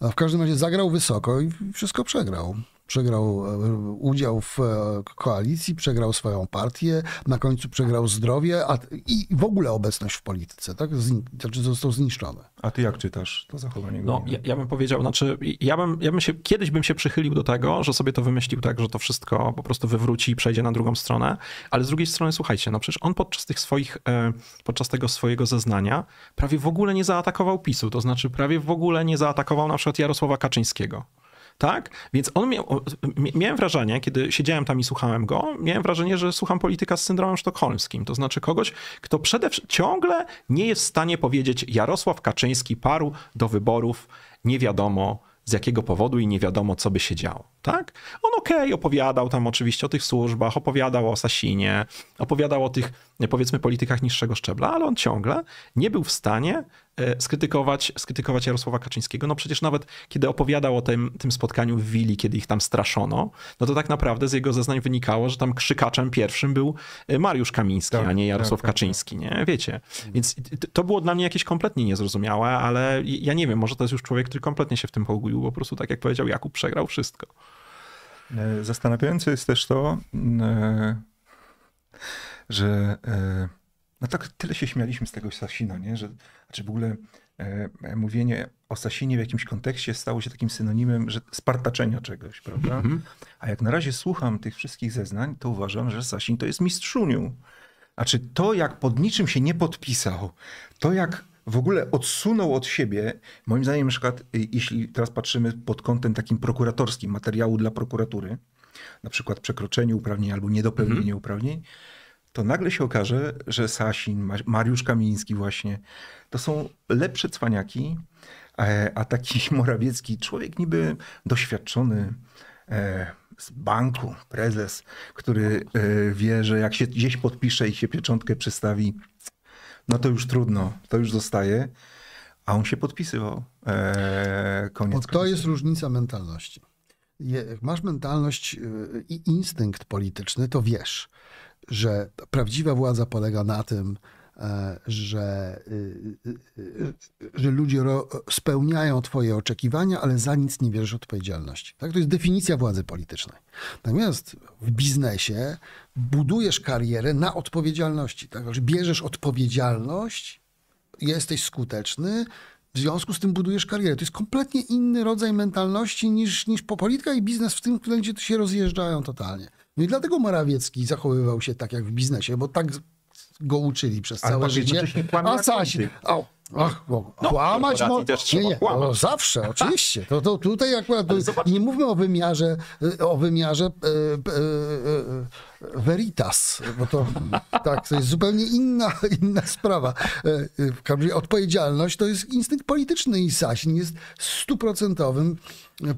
A w każdym razie zagrał wysoko i wszystko przegrał. Przegrał e, udział w e, koalicji, przegrał swoją partię, na końcu przegrał zdrowie a, i w ogóle obecność w polityce, tak? Zni, znaczy został zniszczony. A ty jak czytasz to zachowanie? No, ja, ja, bym powiedział, znaczy, ja bym, ja bym się, kiedyś bym się przychylił do tego, że sobie to wymyślił tak, że to wszystko po prostu wywróci i przejdzie na drugą stronę, ale z drugiej strony, słuchajcie, no przecież on podczas tych swoich, e, podczas tego swojego zeznania prawie w ogóle nie zaatakował PiSu, to znaczy prawie w ogóle nie zaatakował na przykład Jarosława Kaczyńskiego. Tak? Więc on miał, miałem wrażenie, kiedy siedziałem tam i słuchałem go, miałem wrażenie, że słucham polityka z syndromem sztokholmskim. To znaczy kogoś, kto przede wszystkim ciągle nie jest w stanie powiedzieć, Jarosław Kaczyński parł do wyborów, nie wiadomo z jakiego powodu i nie wiadomo, co by się działo. Tak? On okej, okay, opowiadał tam oczywiście o tych służbach, opowiadał o Sasinie, opowiadał o tych, powiedzmy, politykach niższego szczebla, ale on ciągle nie był w stanie e, skrytykować, skrytykować Jarosława Kaczyńskiego. No przecież nawet kiedy opowiadał o tym, tym spotkaniu w Wili, kiedy ich tam straszono, no to tak naprawdę z jego zeznań wynikało, że tam krzykaczem pierwszym był e, Mariusz Kamiński, tak, a nie Jarosław tak, tak, Kaczyński, nie? Wiecie. Więc to było dla mnie jakieś kompletnie niezrozumiałe, ale ja nie wiem, może to jest już człowiek, który kompletnie się w tym pogubił, po prostu tak jak powiedział Jakub, przegrał wszystko. E, zastanawiające jest też to, e, że e, no tak tyle się śmialiśmy z tego Sasina, nie? że znaczy w ogóle mówienie o Sasinie w jakimś kontekście stało się takim synonimem że spartaczenia czegoś, prawda? Mm -hmm. A jak na razie słucham tych wszystkich zeznań, to uważam, że Sasin to jest mistrzuniu. Znaczy to, jak pod niczym się nie podpisał, to jak w ogóle odsunął od siebie, moim zdaniem na przykład, y, jeśli teraz patrzymy pod kątem takim prokuratorskim, materiału dla prokuratury, na przykład przekroczenie uprawnień albo niedopełnienie mhm. uprawnień, to nagle się okaże, że Sasin, Mariusz Kamiński właśnie, to są lepsze cwaniaki, a taki Morawiecki, człowiek niby doświadczony e, z banku, prezes, który e, wie, że jak się gdzieś podpisze i się pieczątkę przystawi, no to już trudno, to już zostaje. A on się podpisywał. Koniec. Bo to jest różnica mentalności. Jak masz mentalność y, i instynkt polityczny, to wiesz, że prawdziwa władza polega na tym, e, że, y, y, że ludzie spełniają Twoje oczekiwania, ale za nic nie bierzesz odpowiedzialności. Tak? To jest definicja władzy politycznej. Natomiast w biznesie budujesz karierę na odpowiedzialności. Tak? Że bierzesz odpowiedzialność, jesteś skuteczny, w związku z tym budujesz karierę. To jest kompletnie inny rodzaj mentalności niż, niż polityka i biznes w tym momencie się rozjeżdżają totalnie. No i dlatego Morawiecki zachowywał się tak jak w biznesie, bo tak go uczyli przez całe Ale życie. A Sasin, Ach, bo no, kłamać mo- nie, nie, no, zawsze, oczywiście. To, to tutaj akurat nie mówmy o wymiarze, o wymiarze e, e, e, veritas, bo to tak, to jest zupełnie inna, inna sprawa. E, razie odpowiedzialność to jest instynkt polityczny i Sasin jest stuprocentowym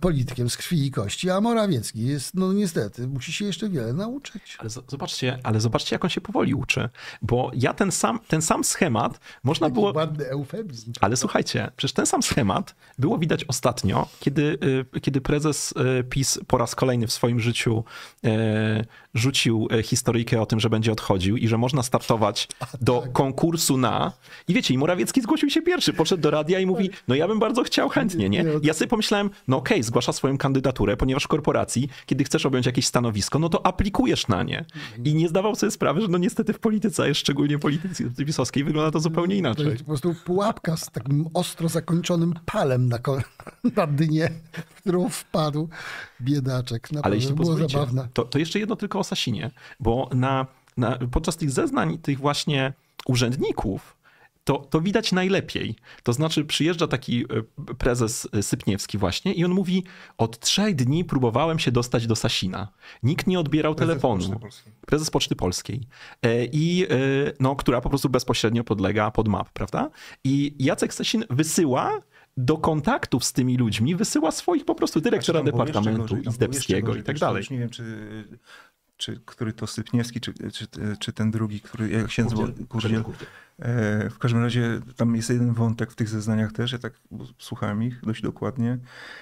politykiem z krwi i kości, a Morawiecki jest, no niestety, musi się jeszcze wiele nauczyć. Ale zobaczcie, ale zobaczcie, jak on się powoli uczy, bo ja ten sam, ten sam schemat można Taki było... ładny eufemizm. Ale słuchajcie, przecież ten sam schemat było widać ostatnio, kiedy, y, kiedy prezes y, PiS po raz kolejny w swoim życiu y, rzucił historyjkę o tym, że będzie odchodził i że można startować do tak. konkursu na... I wiecie, i Morawiecki zgłosił się pierwszy, podszedł do radia i mówi, no ja bym bardzo chciał chętnie, nie? Ja sobie pomyślałem, no okej, okay, zgłasza swoją kandydaturę, ponieważ w korporacji, kiedy chcesz objąć jakieś stanowisko, no to aplikujesz na nie. I nie zdawał sobie sprawy, że no niestety w polityce, a szczególnie polityce pisowskiej, wygląda to zupełnie inaczej. To jest po prostu pułapka z takim ostro zakończonym palem na, na dynię, w którą wpadł biedaczek. Naprawdę Ale jeśli było zabawne. To, to jeszcze jedno tylko o Sasinie, bo na, na, podczas tych zeznań tych właśnie urzędników to, to widać najlepiej. To znaczy, przyjeżdża taki e, prezes Sypniewski właśnie i on mówi: Od trzech dni próbowałem się dostać do Sasina. Nikt nie odbierał prezes telefonu. Poczty prezes Poczty Polskiej, e, i, e, no, która po prostu bezpośrednio podlega pod map, prawda? I Jacek Sasin wysyła do kontaktów z tymi ludźmi wysyła swoich po prostu dyrektora departamentu Izdebskiego i tak dalej. Nie wiem, czy czy który to Sypniewski, czy, czy, czy ten drugi, który jak się nazywa? Kurdziel. E, w każdym razie tam jest jeden wątek w tych zeznaniach też, ja tak słuchałem ich dość dokładnie,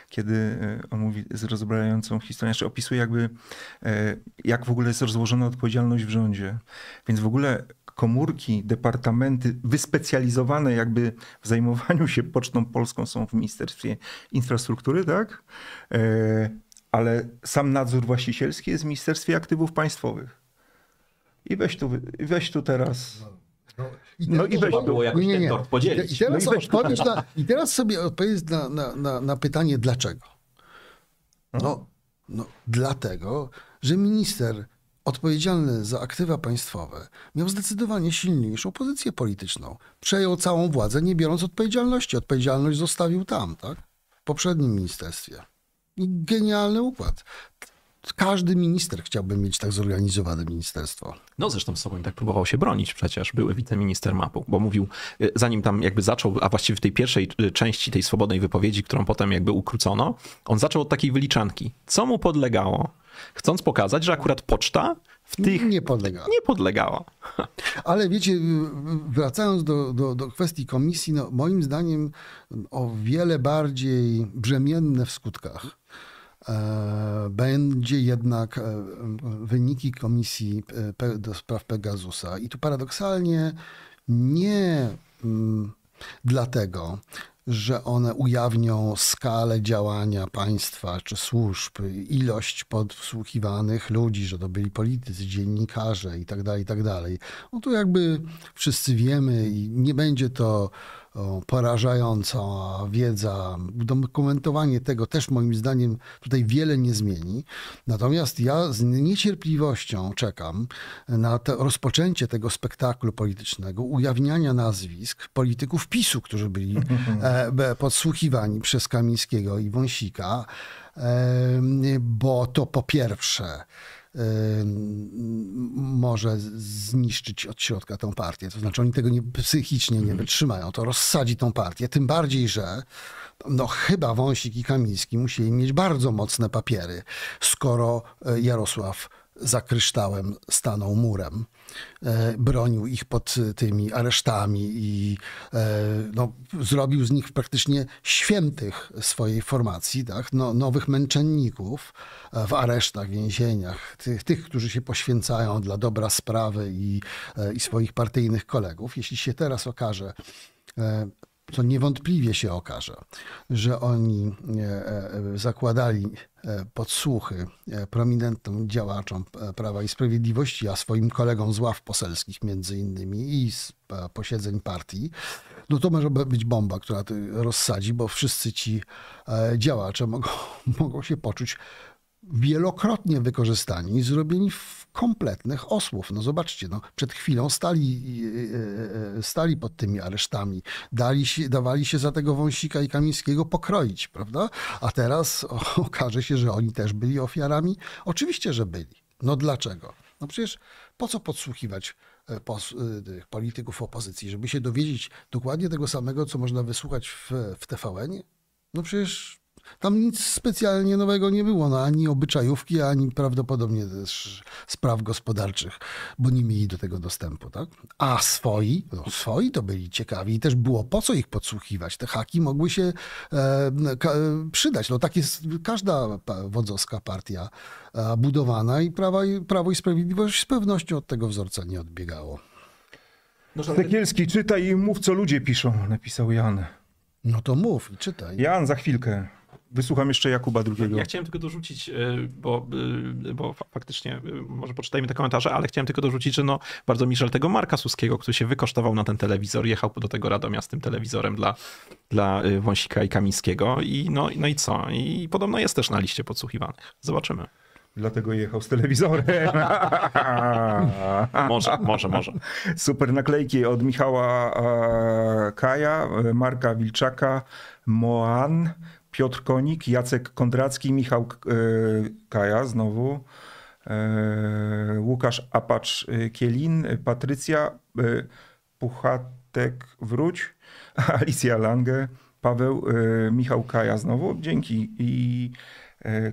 kiedy e, on mówi z rozbrajającą historię, znaczy opisuje jakby e, jak w ogóle jest rozłożona odpowiedzialność w rządzie. Więc w ogóle komórki, departamenty wyspecjalizowane jakby w zajmowaniu się Pocztą Polską są w Ministerstwie Infrastruktury, tak? Ale sam nadzór właścicielski jest w Ministerstwie Aktywów Państwowych. I weź tu, weź tu teraz. No i weź Trzeba było jakoś ten tort podzielić. I teraz, No i weź- odpowiedź na, I teraz sobie odpowiedz na, na, na, na pytanie dlaczego. No, no, dlatego, że minister odpowiedzialny za aktywa państwowe miał zdecydowanie silniejszą pozycję polityczną. Przejął całą władzę, nie biorąc odpowiedzialności. Odpowiedzialność zostawił tam, tak? W poprzednim ministerstwie. Genialny układ. Każdy minister chciałby mieć tak zorganizowane ministerstwo. No zresztą Soboń tak próbował się bronić przecież, były wiceminister MAP-u, bo mówił, y, zanim tam jakby zaczął, a właściwie w tej pierwszej y, części tej swobodnej wypowiedzi, którą potem jakby ukrócono, on zaczął od takiej wyliczanki, co mu podlegało, chcąc pokazać, że akurat poczta w tych Nie podlega. nie podlegała. Ale wiecie, wracając do, do, do kwestii komisji, no moim zdaniem o wiele bardziej brzemienne w skutkach będzie jednak e, wyniki komisji e, do spraw Pegasusa. I tu paradoksalnie nie mm, dlatego, że one ujawnią skalę działania państwa czy służb, ilość podsłuchiwanych ludzi, że to byli politycy, dziennikarze i tak dalej, i tak. No to jakby wszyscy wiemy i nie będzie to porażająca wiedza. Dokumentowanie tego też moim zdaniem tutaj wiele nie zmieni. Natomiast ja z niecierpliwością czekam na rozpoczęcie tego spektaklu politycznego, ujawniania nazwisk polityków PiSu, którzy byli e, podsłuchiwani przez Kamińskiego i Wąsika, e, bo to po pierwsze może zniszczyć od środka tę partię. To znaczy oni tego nie, psychicznie nie wytrzymają. To rozsadzi tą partię. Tym bardziej, że no chyba Wąsik i Kamiński musieli mieć bardzo mocne papiery, skoro e, Jarosław za kryształem stanął murem. E, bronił ich pod tymi aresztami i e, no, zrobił z nich praktycznie świętych swojej formacji, tak? no, nowych męczenników e, w aresztach, więzieniach, tych, tych, którzy się poświęcają dla dobra sprawy i, i swoich partyjnych kolegów. Jeśli się teraz okaże, co niewątpliwie się okaże, że oni e, e, zakładali e, podsłuchy prominentnym działaczom Prawa i Sprawiedliwości, a swoim kolegom z ław poselskich między innymi i z posiedzeń partii, no to może być bomba, która rozsadzi, bo wszyscy ci działacze mogą, mogą się poczuć wielokrotnie wykorzystani i zrobieni w kompletnych osłów. No zobaczcie, no, przed chwilą stali, e, e, stali pod tymi aresztami, dali się, dawali się za tego Wąsika i Kamińskiego pokroić, prawda? A teraz okaże się, że oni też byli ofiarami? Oczywiście, że byli. No dlaczego? No przecież po co podsłuchiwać e, polityków opozycji, żeby się dowiedzieć dokładnie tego samego, co można wysłuchać w, w TVN-ie? No przecież tam nic specjalnie nowego nie było, no ani obyczajówki, ani prawdopodobnie też spraw gospodarczych, bo nie mieli do tego dostępu, tak? A swoi, no swoi to byli ciekawi i też było po co ich podsłuchiwać. Te haki mogły się e, ka, przydać. No tak jest każda wodzowska partia e, budowana i, prawa, i Prawo i Sprawiedliwość z pewnością od tego wzorca nie odbiegało. Sekielski, czytaj i mów, co ludzie piszą, napisał Jan. No to mów i czytaj. Jan, za chwilkę. Wysłucham jeszcze Jakuba II. Ja chciałem tylko dorzucić, y, bo, y, bo fa- faktycznie, y, może poczytajmy te komentarze, ale chciałem tylko dorzucić, że no, bardzo mi żal tego Marka Suskiego, który się wykosztował na ten telewizor, jechał do tego Radomia z tym telewizorem dla, dla Wąsika i Kamińskiego i no, no i co? I podobno jest też na liście podsłuchiwanych. Zobaczymy. Dlatego jechał z telewizorem. Może, może, może. Super naklejki od Michała Kaja, Marka Wilczaka, Moan, Piotr Konik, Jacek Kondracki, Michał e, Kaja znowu, e, Łukasz Apacz e, Kielin, Patrycja Puchatek Wróć, Alicja Lange, Paweł, Michał Kaja znowu, dzięki i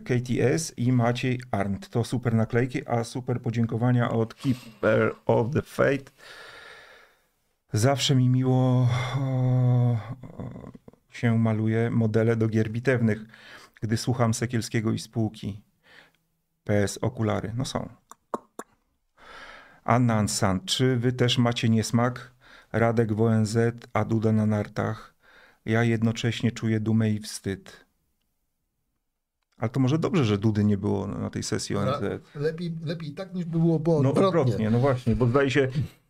KTS i Maciej Arndt. To super naklejki, a super podziękowania od Keeper of the Fate. Zawsze mi miło się maluje modele do gier bitewnych, gdy słucham Sekielskiego i spółki. PS okulary. No są. Anna Ansan, czy wy też macie niesmak? Radek w ONZ, a Duda na nartach. Ja jednocześnie czuję dumę i wstyd. Ale to może dobrze, że Dudy nie było na tej sesji ONZ. Lepiej, lepiej tak niż by było, bo No odwrotnie. odwrotnie, no właśnie, bo zdaje się,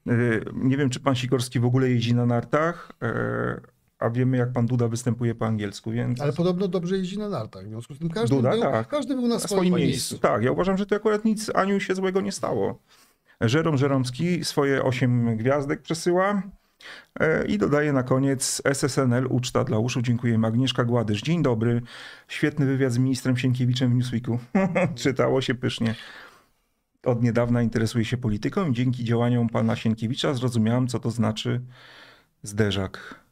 y, nie wiem czy pan Sikorski w ogóle jeździ na nartach, y, a wiemy jak pan Duda występuje po angielsku, więc Ale podobno dobrze jeździ na nartach. W związku z tym każdy, Duda, był, tak. każdy był na swoim, swoim miejscu. miejscu. Tak, ja uważam, że to akurat nic Aniu się złego nie stało. Żerom Żeromski swoje osiem gwiazdek przesyła e, i dodaje na koniec SSNL uczta dla uszu. Dziękujemy. Agnieszka Gładysz. Dzień dobry. Świetny wywiad z ministrem Sienkiewiczem w Newsweeku. Czytało się pysznie. Od niedawna interesuję się polityką i dzięki działaniom pana Sienkiewicza zrozumiałem, co to znaczy zderzak.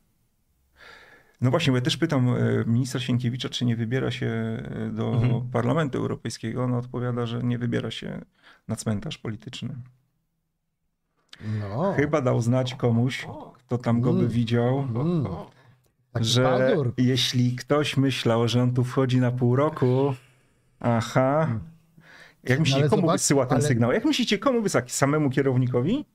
No właśnie, bo ja też pytam e, ministra Sienkiewicza, czy nie wybiera się e, do Mhm. Parlamentu Europejskiego. On odpowiada, że nie wybiera się na cmentarz polityczny. No. Chyba dał znać komuś, kto tam go by Mm. widział, Mm. Że baldur. jeśli ktoś myślał, że on tu wchodzi na pół roku, aha. Jak myślicie, komu zobacz, wysyła ten ale- sygnał? Jak myślicie, komu wysyła? Samemu kierownikowi?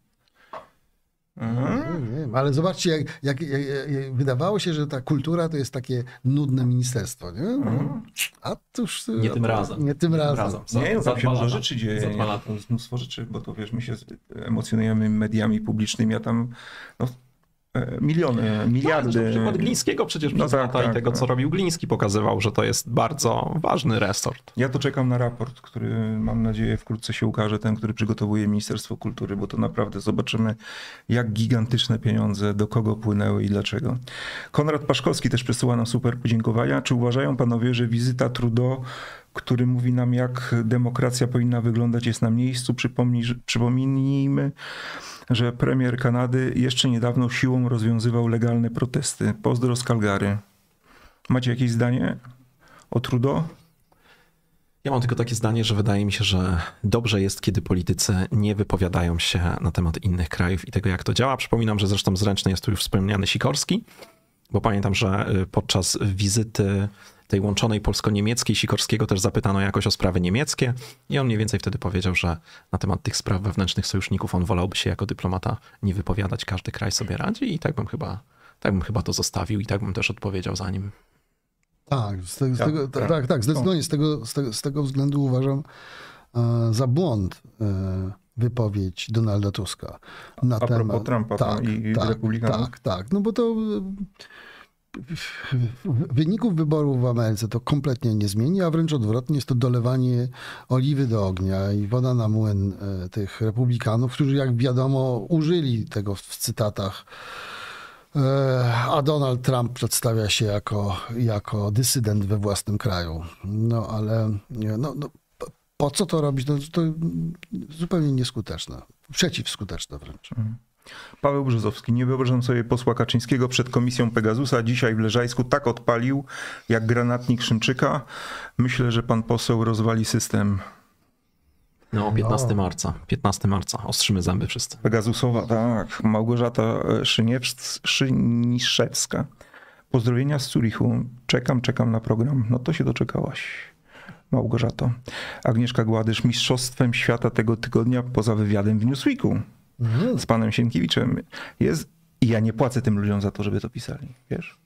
Nie wiem, ale zobaczcie, jak, jak, jak, jak wydawało się, że ta kultura to jest takie nudne ministerstwo, nie? Mhm. A tuż... Nie tym razem. Nie tym razem. Za- Nie, no za się dużo rzeczy dzieje. Za dwa lata. To jest mnóstwo rzeczy, bo to wiesz, my się emocjonujemy mediami publicznymi, a tam no, miliony, Tak, miliardy. zresztą przykład Glińskiego przecież No tak, tak, i tego, tak. co robił Gliński, pokazywał, że to jest bardzo ważny resort. Ja to czekam na raport, który mam nadzieję wkrótce się ukaże, ten, który przygotowuje Ministerstwo Kultury, bo to naprawdę zobaczymy, jak gigantyczne pieniądze, do kogo płynęły i dlaczego. Konrad Paszkowski też przesyła nam super podziękowania. Czy uważają panowie, że wizyta Trudeau, który mówi nam, jak demokracja powinna wyglądać, jest na miejscu? Przypomnijmy, że premier Kanady jeszcze niedawno siłą rozwiązywał legalne protesty. Pozdro z Calgary. Macie jakieś zdanie o Trudeau? Ja mam tylko takie zdanie, że wydaje mi się, że dobrze jest, kiedy politycy nie wypowiadają się na temat innych krajów i tego, jak to działa. Przypominam, że zresztą zręczny jest tu już wspomniany Sikorski, bo pamiętam, że y, podczas wizyty tej łączonej polsko-niemieckiej Sikorskiego też zapytano jakoś o sprawy niemieckie i on mniej więcej wtedy powiedział, że na temat tych spraw wewnętrznych sojuszników on wolałby się jako dyplomata nie wypowiadać, każdy kraj sobie radzi i tak bym chyba, tak bym chyba to zostawił i tak bym też odpowiedział za nim. Tak, z tego, z Tak, tego, tak. tak, tak, zdecydowanie z tego, z tego, z tego względu uważam e, za błąd e, wypowiedź Donalda Tuska na A propos temat... Trumpa tak, i- i tak, republikanów? Tak, tak, no bo to e, wyników wyborów w Ameryce to kompletnie nie zmieni, a wręcz odwrotnie jest to dolewanie oliwy do ognia i woda na młyn e, tych republikanów, którzy jak wiadomo użyli tego w cytatach E, A Donald Trump przedstawia się jako, jako dysydent we własnym kraju. No ale no, no, po- co to robić? No, to zupełnie nieskuteczne. Przeciwskuteczne wręcz. Paweł Brzozowski. Nie wyobrażam sobie posła Kaczyńskiego przed komisją Pegasusa. Dzisiaj w Leżajsku tak odpalił, jak granatnik Szymczyka. Myślę, że pan poseł rozwali system. No, 15 marca. 15 marca. Ostrzymy zęby wszyscy. Pegasusowa, tak. Małgorzata Szyniews- Szyniszewska. Pozdrowienia z Zurichu. Czekam, czekam na program. No to się doczekałaś. Małgorzato. Agnieszka Gładysz. Mistrzostwem świata tego tygodnia poza wywiadem w Newsweeku. Z panem Sienkiewiczem jest i ja nie płacę tym ludziom za to, żeby to pisali, wiesz?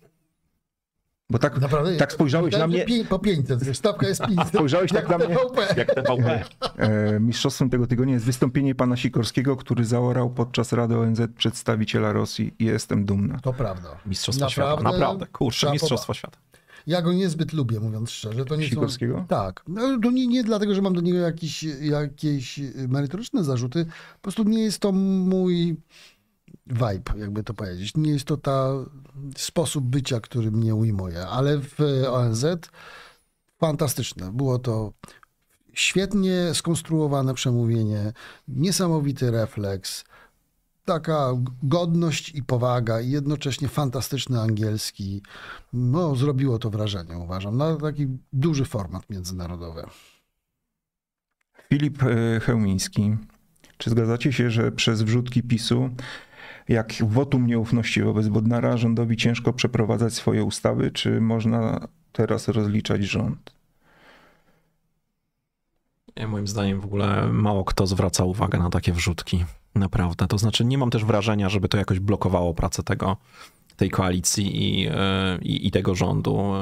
Bo tak, Naprawdę, tak spojrzałeś na mnie, Po 500, stawka jest 500. spojrzałeś tak na mnie. Jak TVP. E, mistrzostwem tego tygodnia jest wystąpienie pana Sikorskiego, który zaorał podczas Rady ONZ przedstawiciela Rosji i jestem dumna. To prawda. Mistrzostwo Naprawdę? świata. Naprawdę. Kurczę, Trzeba mistrzostwo świata. Ja go niezbyt lubię, mówiąc szczerze. To nie są- Sikorskiego? Tak. No, to nie, nie dlatego, że mam do niego jakieś, jakieś merytoryczne zarzuty. Po prostu nie jest to mój vibe, jakby to powiedzieć. Nie jest to ta sposób bycia, który mnie ujmuje. Ale w ONZ fantastyczne. Było to świetnie skonstruowane przemówienie, niesamowity refleks, taka godność i powaga i jednocześnie fantastyczny angielski. No, zrobiło to wrażenie, uważam, na taki duży format międzynarodowy. Filip e, Chełmiński. Czy zgadzacie się, że przez wrzutki PiSu, jak wotum nieufności wobec Bodnara, rządowi ciężko przeprowadzać swoje ustawy? Czy można teraz rozliczać rząd? Moim zdaniem w ogóle mało kto zwraca uwagę na takie wrzutki. Naprawdę. To znaczy, nie mam też wrażenia, żeby to jakoś blokowało pracę tego tej koalicji i, i, i, tego rządu.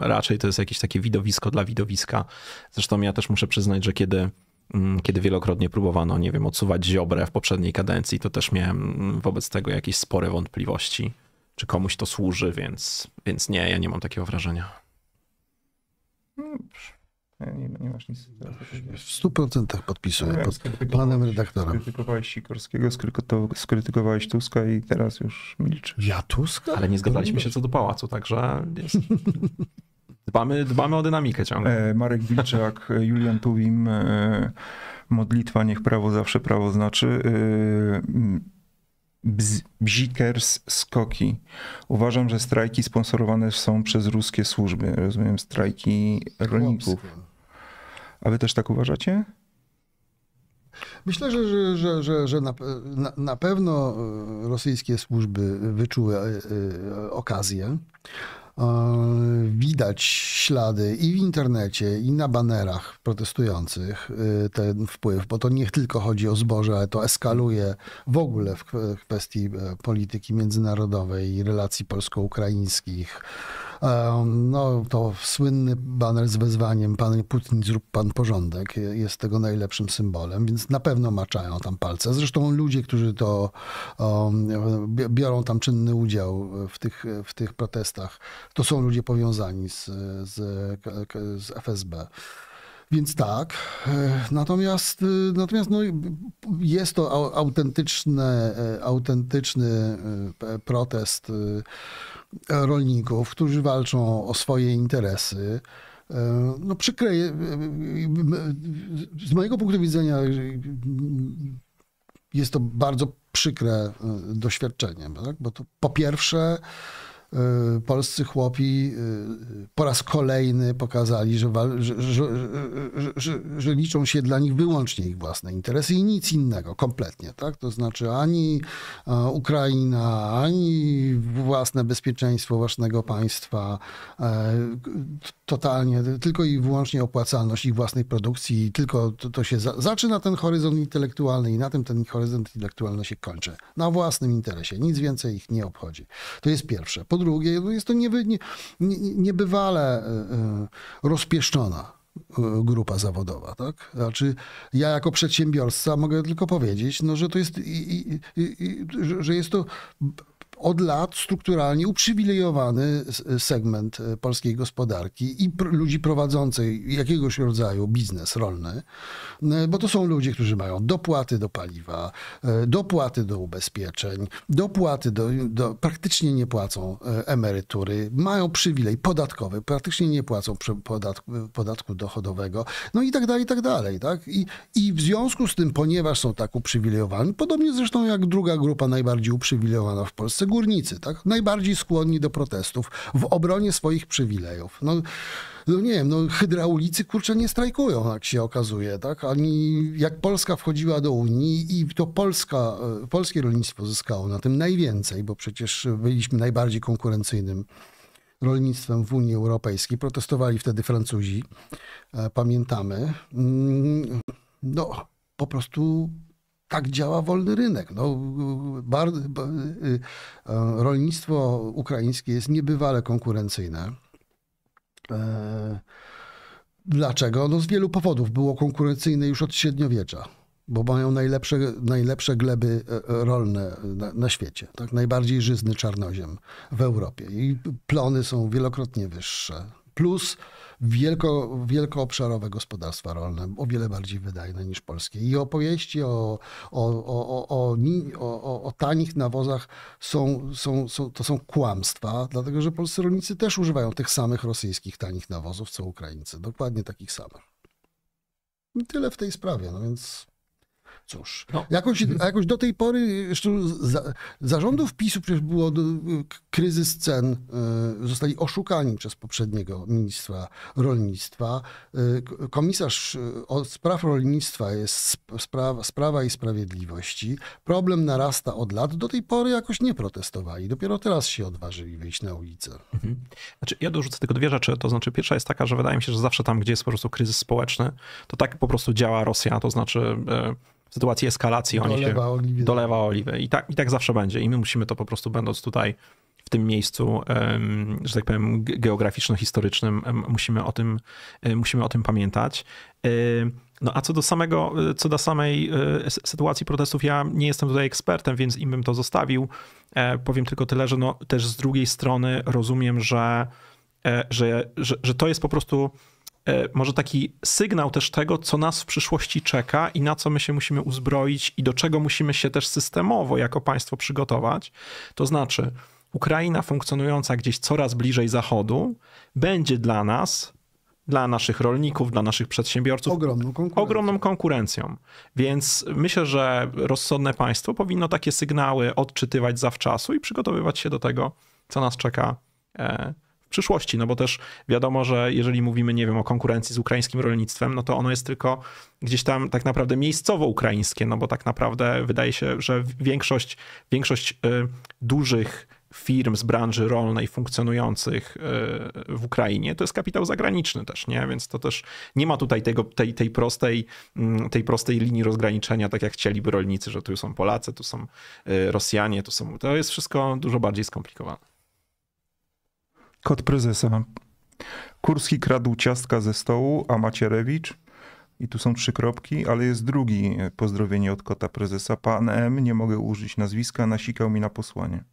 Raczej to jest jakieś takie widowisko dla widowiska. Zresztą ja też muszę przyznać, że kiedy Mm, kiedy wielokrotnie próbowano, nie wiem, odsuwać Ziobrę w poprzedniej kadencji, to też miałem wobec tego jakieś spore wątpliwości, czy komuś to służy, więc, więc nie, ja nie mam takiego wrażenia. Nie, nie masz nic. W stu procentach podpisuję pod panem redaktorem. Skrytykowałeś Sikorskiego, skrytykowałeś Tuska i teraz już milczysz. Ja Tuska? Ale nie zgadzaliśmy się co do pałacu, także jest... Dbamy, dbamy o dynamikę ciągle. E, Marek Wilczak, Julian Tuwim, e, modlitwa niech prawo zawsze prawo znaczy. E, Bzikers Skoki. Uważam, że strajki sponsorowane są przez ruskie służby. Rozumiem, strajki rolników. A wy też tak uważacie? Myślę, że, że, że, że, że na, na, pewno rosyjskie służby wyczuły okazję. Widać ślady i w internecie, i na banerach protestujących ten wpływ, bo to nie tylko chodzi o zboże, ale to eskaluje w ogóle w kwestii e, polityki międzynarodowej i relacji polsko-ukraińskich no to słynny baner z wezwaniem Panie Putin, zrób pan porządek jest tego najlepszym symbolem, więc na pewno maczają tam palce. Zresztą ludzie, którzy to biorą tam czynny udział w tych, w tych protestach, to są ludzie powiązani z, z, z FSB. Więc tak. E, natomiast, e, natomiast no, jest to autentyczny, e, autentyczny protest rolników, którzy walczą o swoje interesy. No przykre, z mojego punktu widzenia jest to bardzo przykre doświadczenie, tak? bo to po pierwsze polscy chłopi y, po raz kolejny pokazali, że, że, że, że, liczą się dla nich wyłącznie ich własne interesy i nic innego, kompletnie. Tak? To znaczy ani Ukraina, ani własne bezpieczeństwo własnego państwa, e, totalnie, tylko i wyłącznie opłacalność ich własnej produkcji, tylko to, to się za, zaczyna ten horyzont intelektualny i na tym ten horyzont intelektualny się kończy. Na własnym interesie, nic więcej ich nie obchodzi. To jest pierwsze. Po drugie, no jest to nie, niebywale e, e, rozpieszczona e, grupa zawodowa, tak? Znaczy, ja jako przedsiębiorca mogę tylko powiedzieć, no, że to jest, i, i, i, że jest to od lat strukturalnie uprzywilejowany segment e, polskiej gospodarki i ludzi prowadzących jakiegoś rodzaju biznes rolny, e, bo to są ludzie, którzy mają dopłaty do paliwa, e, dopłaty do ubezpieczeń, dopłaty do, do praktycznie nie płacą emerytury, mają przywilej podatkowy, praktycznie nie płacą podatku, podatku dochodowego, no i tak dalej, i tak dalej. Tak? I, I w związku z tym, ponieważ są tak uprzywilejowani, podobnie zresztą jak druga grupa najbardziej uprzywilejowana w Polsce, górnicy, tak? najbardziej skłonni do protestów w obronie swoich przywilejów. No, no nie wiem, no hydraulicy kurczę nie strajkują, jak się okazuje, tak? Ani jak Polska wchodziła do Unii i to Polska, e, polskie rolnictwo zyskało na tym najwięcej, bo przecież byliśmy najbardziej konkurencyjnym rolnictwem w Unii Europejskiej. Protestowali wtedy Francuzi, e, pamiętamy. Mm, no, po prostu tak działa wolny rynek. No, bardzo, y, y, rolnictwo ukraińskie jest niebywale konkurencyjne. E, dlaczego? No z wielu powodów. Było konkurencyjne już od średniowiecza, bo mają najlepsze, najlepsze gleby e, rolne na, na, świecie. Tak? Najbardziej żyzny czarnoziem w Europie. I plony są wielokrotnie wyższe. Plus wielko, wielkoobszarowe gospodarstwa rolne, o wiele bardziej wydajne niż polskie. I opowieści o, o, o, o, o, o tanich nawozach są, są, są, to są kłamstwa, dlatego że polscy rolnicy też używają tych samych rosyjskich tanich nawozów, co Ukraińcy. Dokładnie takich samych. I tyle w tej sprawie, no więc... Cóż, no. jakoś, jakoś do tej pory jeszcze za, zarządów PiSu przecież było kryzys cen, e, zostali oszukani przez poprzedniego ministra rolnictwa. E, komisarz e, od spraw rolnictwa jest sprawa, sprawa i sprawiedliwości. Problem narasta od lat. Do tej pory jakoś nie protestowali. Dopiero teraz się odważyli wyjść na ulicę. Mhm. Znaczy, ja dorzucę tylko dwie rzeczy. To znaczy, pierwsza jest taka, że wydaje mi się, że zawsze tam, gdzie jest po prostu kryzys społeczny, to tak po prostu działa Rosja. To znaczy, sytuacji eskalacji oni dolewa się oliwy. dolewa oliwy. I tak, I tak zawsze będzie. I my musimy to po prostu, będąc tutaj w tym miejscu, że tak powiem, geograficzno-historycznym musimy o tym, musimy o tym pamiętać. No a co do samego, co do samej sytuacji protestów, ja nie jestem tutaj ekspertem, więc im bym to zostawił. Powiem tylko tyle, że no też z drugiej strony rozumiem, że, że, że, że to jest po prostu E, może taki sygnał też tego, co nas w przyszłości czeka i na co my się musimy uzbroić i do czego musimy się też systemowo jako państwo przygotować. To znaczy, Ukraina funkcjonująca gdzieś coraz bliżej Zachodu będzie dla nas, dla naszych rolników, dla naszych przedsiębiorców ogromną konkurencją. ogromną konkurencją. Więc myślę, że rozsądne państwo powinno takie sygnały odczytywać zawczasu i przygotowywać się do tego, co nas czeka e, przyszłości, no bo też wiadomo, że jeżeli mówimy, nie wiem, o konkurencji z ukraińskim rolnictwem, no to ono jest tylko gdzieś tam tak naprawdę miejscowo ukraińskie, no bo tak naprawdę wydaje się, że większość, większość y, dużych firm z branży rolnej funkcjonujących y, w Ukrainie, to jest kapitał zagraniczny też, nie? Więc to też nie ma tutaj tego, tej, tej, prostej, mm, tej prostej linii rozgraniczenia, tak jak chcieliby rolnicy, że tu są Polacy, tu są y, Rosjanie, tu są... To jest wszystko dużo bardziej skomplikowane. Kot prezesa. Kurski kradł ciastka ze stołu, a Macierewicz, i tu są trzy kropki, ale jest drugi pozdrowienie od kota prezesa. Pan M, nie mogę użyć nazwiska, nasikał mi na posłanie.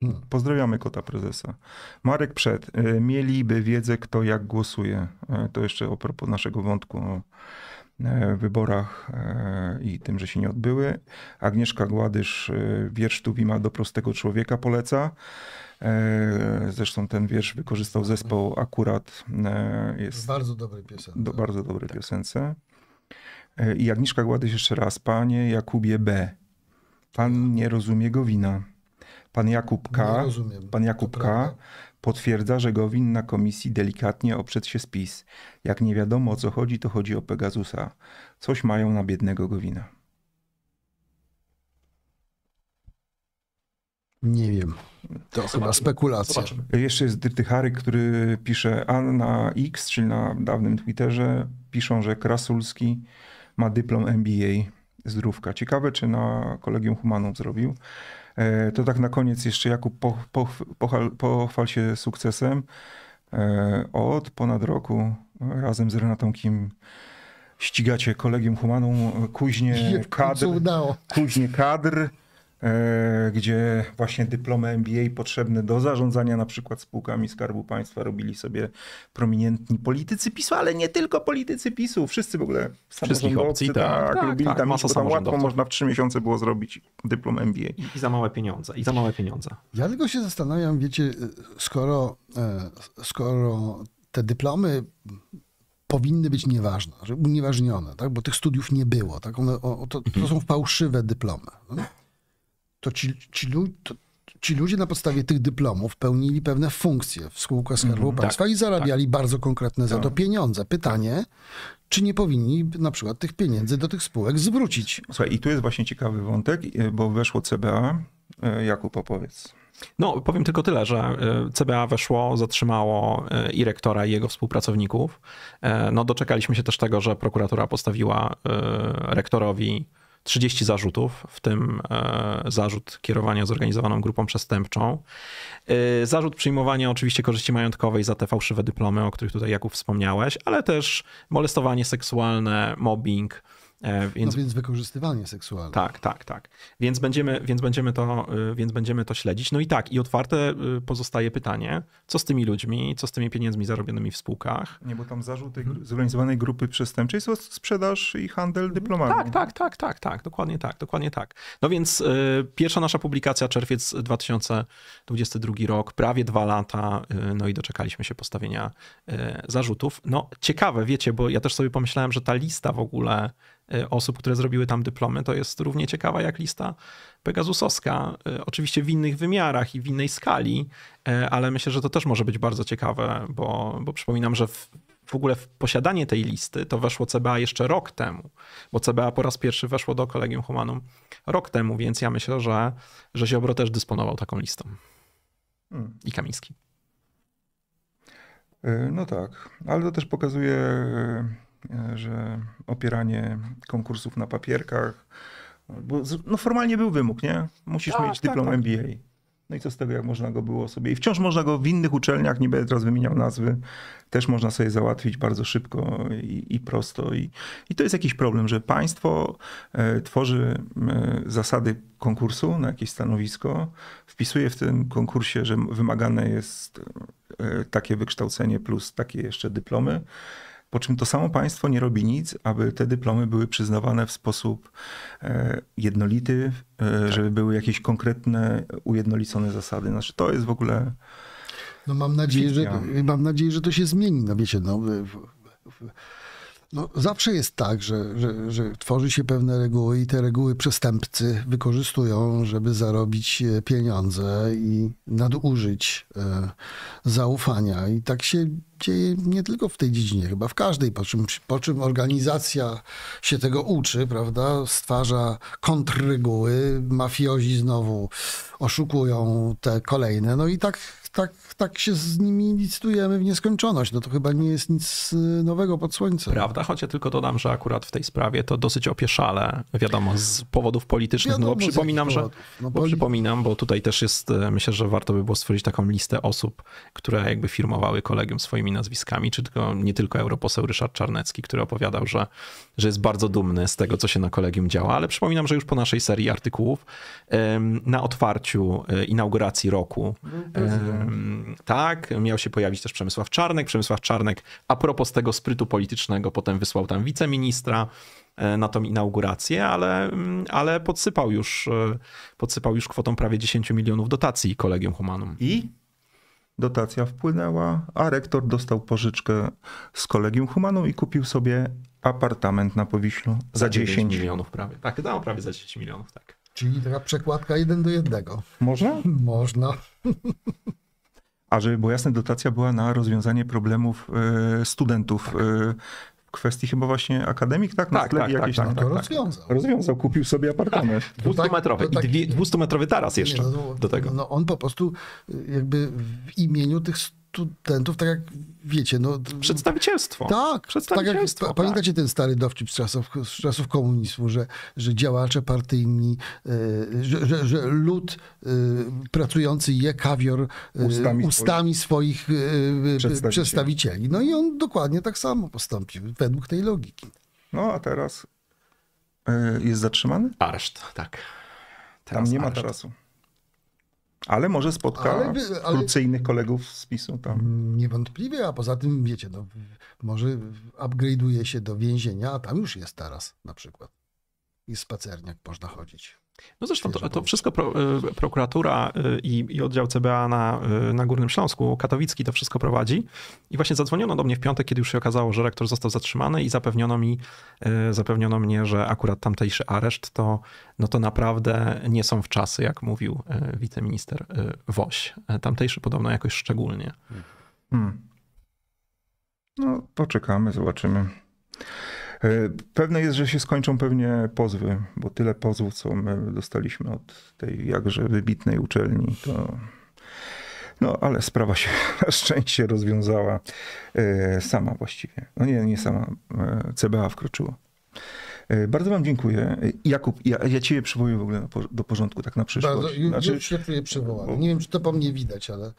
Hmm. Pozdrawiamy kota prezesa. Marek Przed. E, mieliby wiedzę, kto jak głosuje. E, to jeszcze a propos naszego wątku o e, wyborach i tym, że się nie odbyły. Agnieszka Gładysz wiersz Tuwima do prostego człowieka poleca. E, zresztą ten wiersz wykorzystał zespoł akurat. E, jest bardzo dobrej piosence. Do bardzo dobrej tak. piosence. E, I Agnieszka Gładyś jeszcze raz. Panie Jakubie B. Pan nie rozumie Gowina. Pan Jakub K. Pan Jakub K. potwierdza, że Gowin na komisji delikatnie oprzedł się spis. Jak nie wiadomo o co chodzi, to chodzi o Pegasusa. Coś mają na biednego Gowina. Nie wiem. To chyba spekulacja. Zobaczymy. Jeszcze jest Dyrtychary, który pisze, a na X, czyli na dawnym Twitterze, piszą, że Krasulski ma dyplom MBA. Zdrówka. Ciekawe, czy na Kolegium Humanum zrobił. E, to tak na koniec jeszcze Jakub pochwal, pochwal się sukcesem. E, od ponad roku razem z Renatą Kim ścigacie Kolegium Humanum, kuźnie kadr, kuźnie kadr gdzie właśnie dyplomy MBA potrzebne do zarządzania na przykład spółkami Skarbu Państwa robili sobie prominentni politycy PiSu, ale nie tylko politycy PiSu, wszyscy w ogóle Wszystkich opcji, tak, tak, tak robili tak, tam, masa tam łatwo można w trzy miesiące było zrobić dyplom MBA. I, I, za małe pieniądze, i za małe pieniądze. Ja tylko się zastanawiam, wiecie, skoro, e, skoro te dyplomy powinny być nieważne, unieważnione, tak? bo tych studiów nie było. Tak? One, o, to, to są fałszywe dyplomy. No? To ci, ci, to, ci ludzie na podstawie tych dyplomów pełnili pewne funkcje w spółkach Skarbu mm, Państwa tak, i zarabiali tak. bardzo konkretne za to tak. pieniądze. Pytanie, czy nie powinni na przykład tych pieniędzy do tych spółek zwrócić? Słuchaj, i tu jest właśnie ciekawy wątek, bo weszło CBA. E, Jakub, opowiedz. No, powiem tylko tyle, że e, CBA weszło, zatrzymało e, i rektora, i jego współpracowników. No, doczekaliśmy się też tego, że prokuratura postawiła rektorowi 30 zarzutów, w tym e, zarzut kierowania zorganizowaną grupą przestępczą. E, zarzut przyjmowania oczywiście korzyści majątkowej za te fałszywe dyplomy, o których tutaj Jakub wspomniałeś, ale też molestowanie seksualne, mobbing, więc, no więc wykorzystywanie seksualne. Tak, tak, tak. Więc będziemy, więc, będziemy to, y, więc będziemy to śledzić. No i tak, i otwarte y, pozostaje pytanie, co z tymi ludźmi, co z tymi pieniędzmi zarobionymi w spółkach. Nie, bo tam zarzut tej zorganizowanej grupy przestępczej jest sprzedaż i handel dyplomami. Tak, tak, tak, tak, tak, dokładnie tak, dokładnie tak. No więc y, pierwsza nasza publikacja, czerwiec 2022 rok, prawie dwa lata, y, no i doczekaliśmy się postawienia y, zarzutów. No ciekawe, wiecie, bo ja też sobie pomyślałem, że ta lista w ogóle osób, które zrobiły tam dyplomy, to jest równie ciekawa jak lista Pegasusowska. Y, oczywiście w innych wymiarach i w innej skali, y, ale myślę, że to też może być bardzo ciekawe, bo, bo przypominam, że w, w ogóle w posiadanie tej listy to weszło CBA jeszcze rok temu, bo CBA po raz pierwszy weszło do Kolegium Humanum rok temu, więc ja myślę, że, że Ziobro też dysponował taką listą. Hmm. I Kamiński. No tak, ale to też pokazuje że opieranie konkursów na papierkach, bo no formalnie był wymóg, nie? Musisz tak, mieć dyplom tak, tak. MBA. No i co z tego, jak można go było sobie. I wciąż można go w innych uczelniach, nie będę teraz wymieniał nazwy, też można sobie załatwić bardzo szybko i, i prosto. I, I to jest jakiś problem, że państwo e, tworzy e, zasady konkursu na jakieś stanowisko, wpisuje w tym konkursie, że wymagane jest e, takie wykształcenie plus takie jeszcze dyplomy. Po czym to samo państwo nie robi nic, aby te dyplomy były przyznawane w sposób e, jednolity, e, żeby były jakieś konkretne, ujednolicone zasady. Znaczy, to jest w ogóle. No mam nadzieję, że, mam nadzieję, że to się zmieni. No wiecie, no, w, w, no zawsze jest tak, że, że, że tworzy się pewne reguły i te reguły przestępcy wykorzystują, żeby zarobić e, pieniądze i nadużyć e, zaufania. I tak się dzieje nie tylko w tej dziedzinie, chyba w każdej, po czym, po czym organizacja się tego uczy, prawda, stwarza kontrreguły, mafiozi znowu oszukują te kolejne, no i tak, tak, tak się z nimi licytujemy w nieskończoność. No to chyba nie jest nic y, nowego pod słońcem. Prawda, choć ja tylko dodam, że akurat w tej sprawie to dosyć opieszale, wiadomo, z powodów politycznych, no bo przypominam, że. No bo poli- przypominam, bo tutaj też jest, e, myślę, że warto by było stworzyć taką listę osób, które jakby firmowały kolegium swoimi nazwiskami, czy tylko, nie tylko europoseł Ryszard Czarnecki, który opowiadał, że, że jest bardzo dumny z tego, co się na kolegium działa, ale przypominam, że już po naszej serii artykułów na otwarciu e, inauguracji roku tak, miał się pojawić też Przemysław Czarnek. Przemysław Czarnek a propos tego sprytu politycznego potem wysłał tam wiceministra e, na tą inaugurację, ale, mm, ale podsypał już, e, podsypał już kwotą prawie 10 milionów dotacji Kolegium Humanum. I dotacja wpłynęła, a rektor dostał pożyczkę z kolegium Humanum i kupił sobie apartament na Powiślu za 9 10. milionów prawie. Tak, no, prawie za 10 milionów, tak. Czyli taka przekładka jeden do jednego. Można? Można. A żeby było jasne, dotacja była na rozwiązanie problemów e, studentów w kwestii chyba właśnie akademik, tak? Na Tak, sklepie tak, tak, jakieś tak, tam. To tak, tak. rozwiązał. Rozwiązał, kupił sobie apartament. 200-metrowy to tak- i dwie- 200-metrowy taras jeszcze Nie, no, do tego. No on po prostu y, jakby w imieniu tych studentów, tak jak wiecie, no... Przedstawicielstwo. Tak, tak jak Przedstawicielstwo, pa- pamiętacie ten stary dowcip z czasów, z czasów komunizmu, że, że działacze partyjni, y, że, że, że lud y, pracujący je kawior y, Ustami ustami, swoich Przedstawicieli. przedstawicieli. No i on dokładnie tak samo postąpił, według tej logiki. No a teraz e, jest zatrzymany? Areszt, tak. Tam Teraz nie ma tarasu. Ale może spotka Ale ale- kolegów z PiSu tam. Niewątpliwie, a poza tym, wiecie, no, może upgrade'uje się do więzienia, a tam już jest taras na przykład. I spacerniak można chodzić. No zresztą to, to wszystko pro, y, prokuratura y, i, i oddział CBA na, y, na Górnym Śląsku, Katowicki to wszystko prowadzi. I właśnie zadzwoniono do mnie w piątek, kiedy już się okazało, że rektor został zatrzymany i zapewniono mi, zapewniono mnie, że akurat tamtejszy areszt to, no to naprawdę nie są w czasy, jak mówił wiceminister Woś. Tamtejszy podobno jakoś szczególnie. Hmm. No, poczekamy, zobaczymy. E, Pewne jest, że się skończą pewnie pozwy, bo tyle pozwów, co my dostaliśmy od tej jakże wybitnej uczelni, to. No, ale sprawa się na szczęście rozwiązała e, sama właściwie. No nie, nie sama. e, CBA wkroczyło. Bardzo Wam dziękuję. Jakub, ja, ja Ciebie przywołuję w ogóle do porządku, tak na przyszłość. Bardzo, Znaczy, już się czuję przywołany. Nie wiem, czy to po mnie widać, ale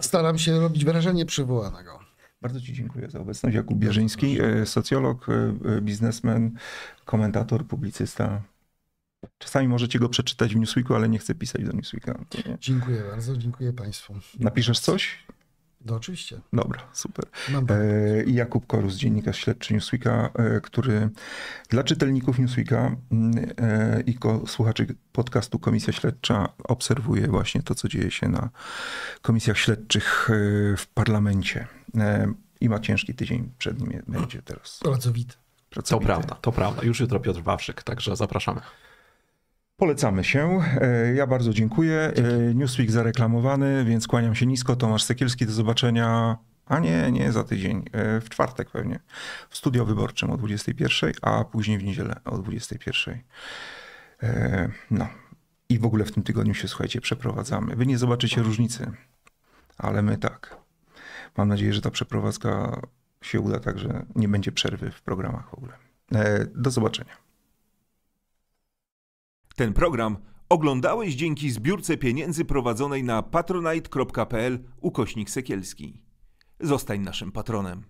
staram się robić wrażenie przywołanego. Bardzo Ci dziękuję za obecność. Jakub Bierzyński, e, socjolog, e, e, biznesmen, komentator, publicysta. Czasami możecie go przeczytać w Newsweeku, ale nie chcę pisać do Newsweeka. Dziękuję bardzo, dziękuję Państwu. Napiszesz coś? No oczywiście. Dobra, super. E, I Jakub Korus, dziennikarz śledczy Newsweeka, e, który dla czytelników Newsweeka e, i ko- słuchaczy podcastu Komisja Śledcza obserwuje właśnie to, co dzieje się na komisjach śledczych w parlamencie. I ma ciężki tydzień przed nim będzie teraz. pracowity. To pracowity. prawda, to prawda. Już jutro Piotr Wawrzyk, także zapraszamy. Polecamy się. E, Ja bardzo dziękuję. E, Newsweek zareklamowany, więc kłaniam się nisko. Tomasz Sekielski, do zobaczenia. A nie, nie za tydzień. E, W czwartek pewnie. W studio wyborczym o 21, a później w niedzielę o 21. E, No. I w ogóle w tym tygodniu się, słuchajcie, przeprowadzamy. Wy nie zobaczycie różnicy, ale my tak. Mam nadzieję, że ta przeprowadzka się uda tak, że nie będzie przerwy w programach w ogóle. Do zobaczenia. Ten program Oglądałeś dzięki zbiórce pieniędzy prowadzonej na patronite.pl ukośnik sekielski. Zostań naszym patronem.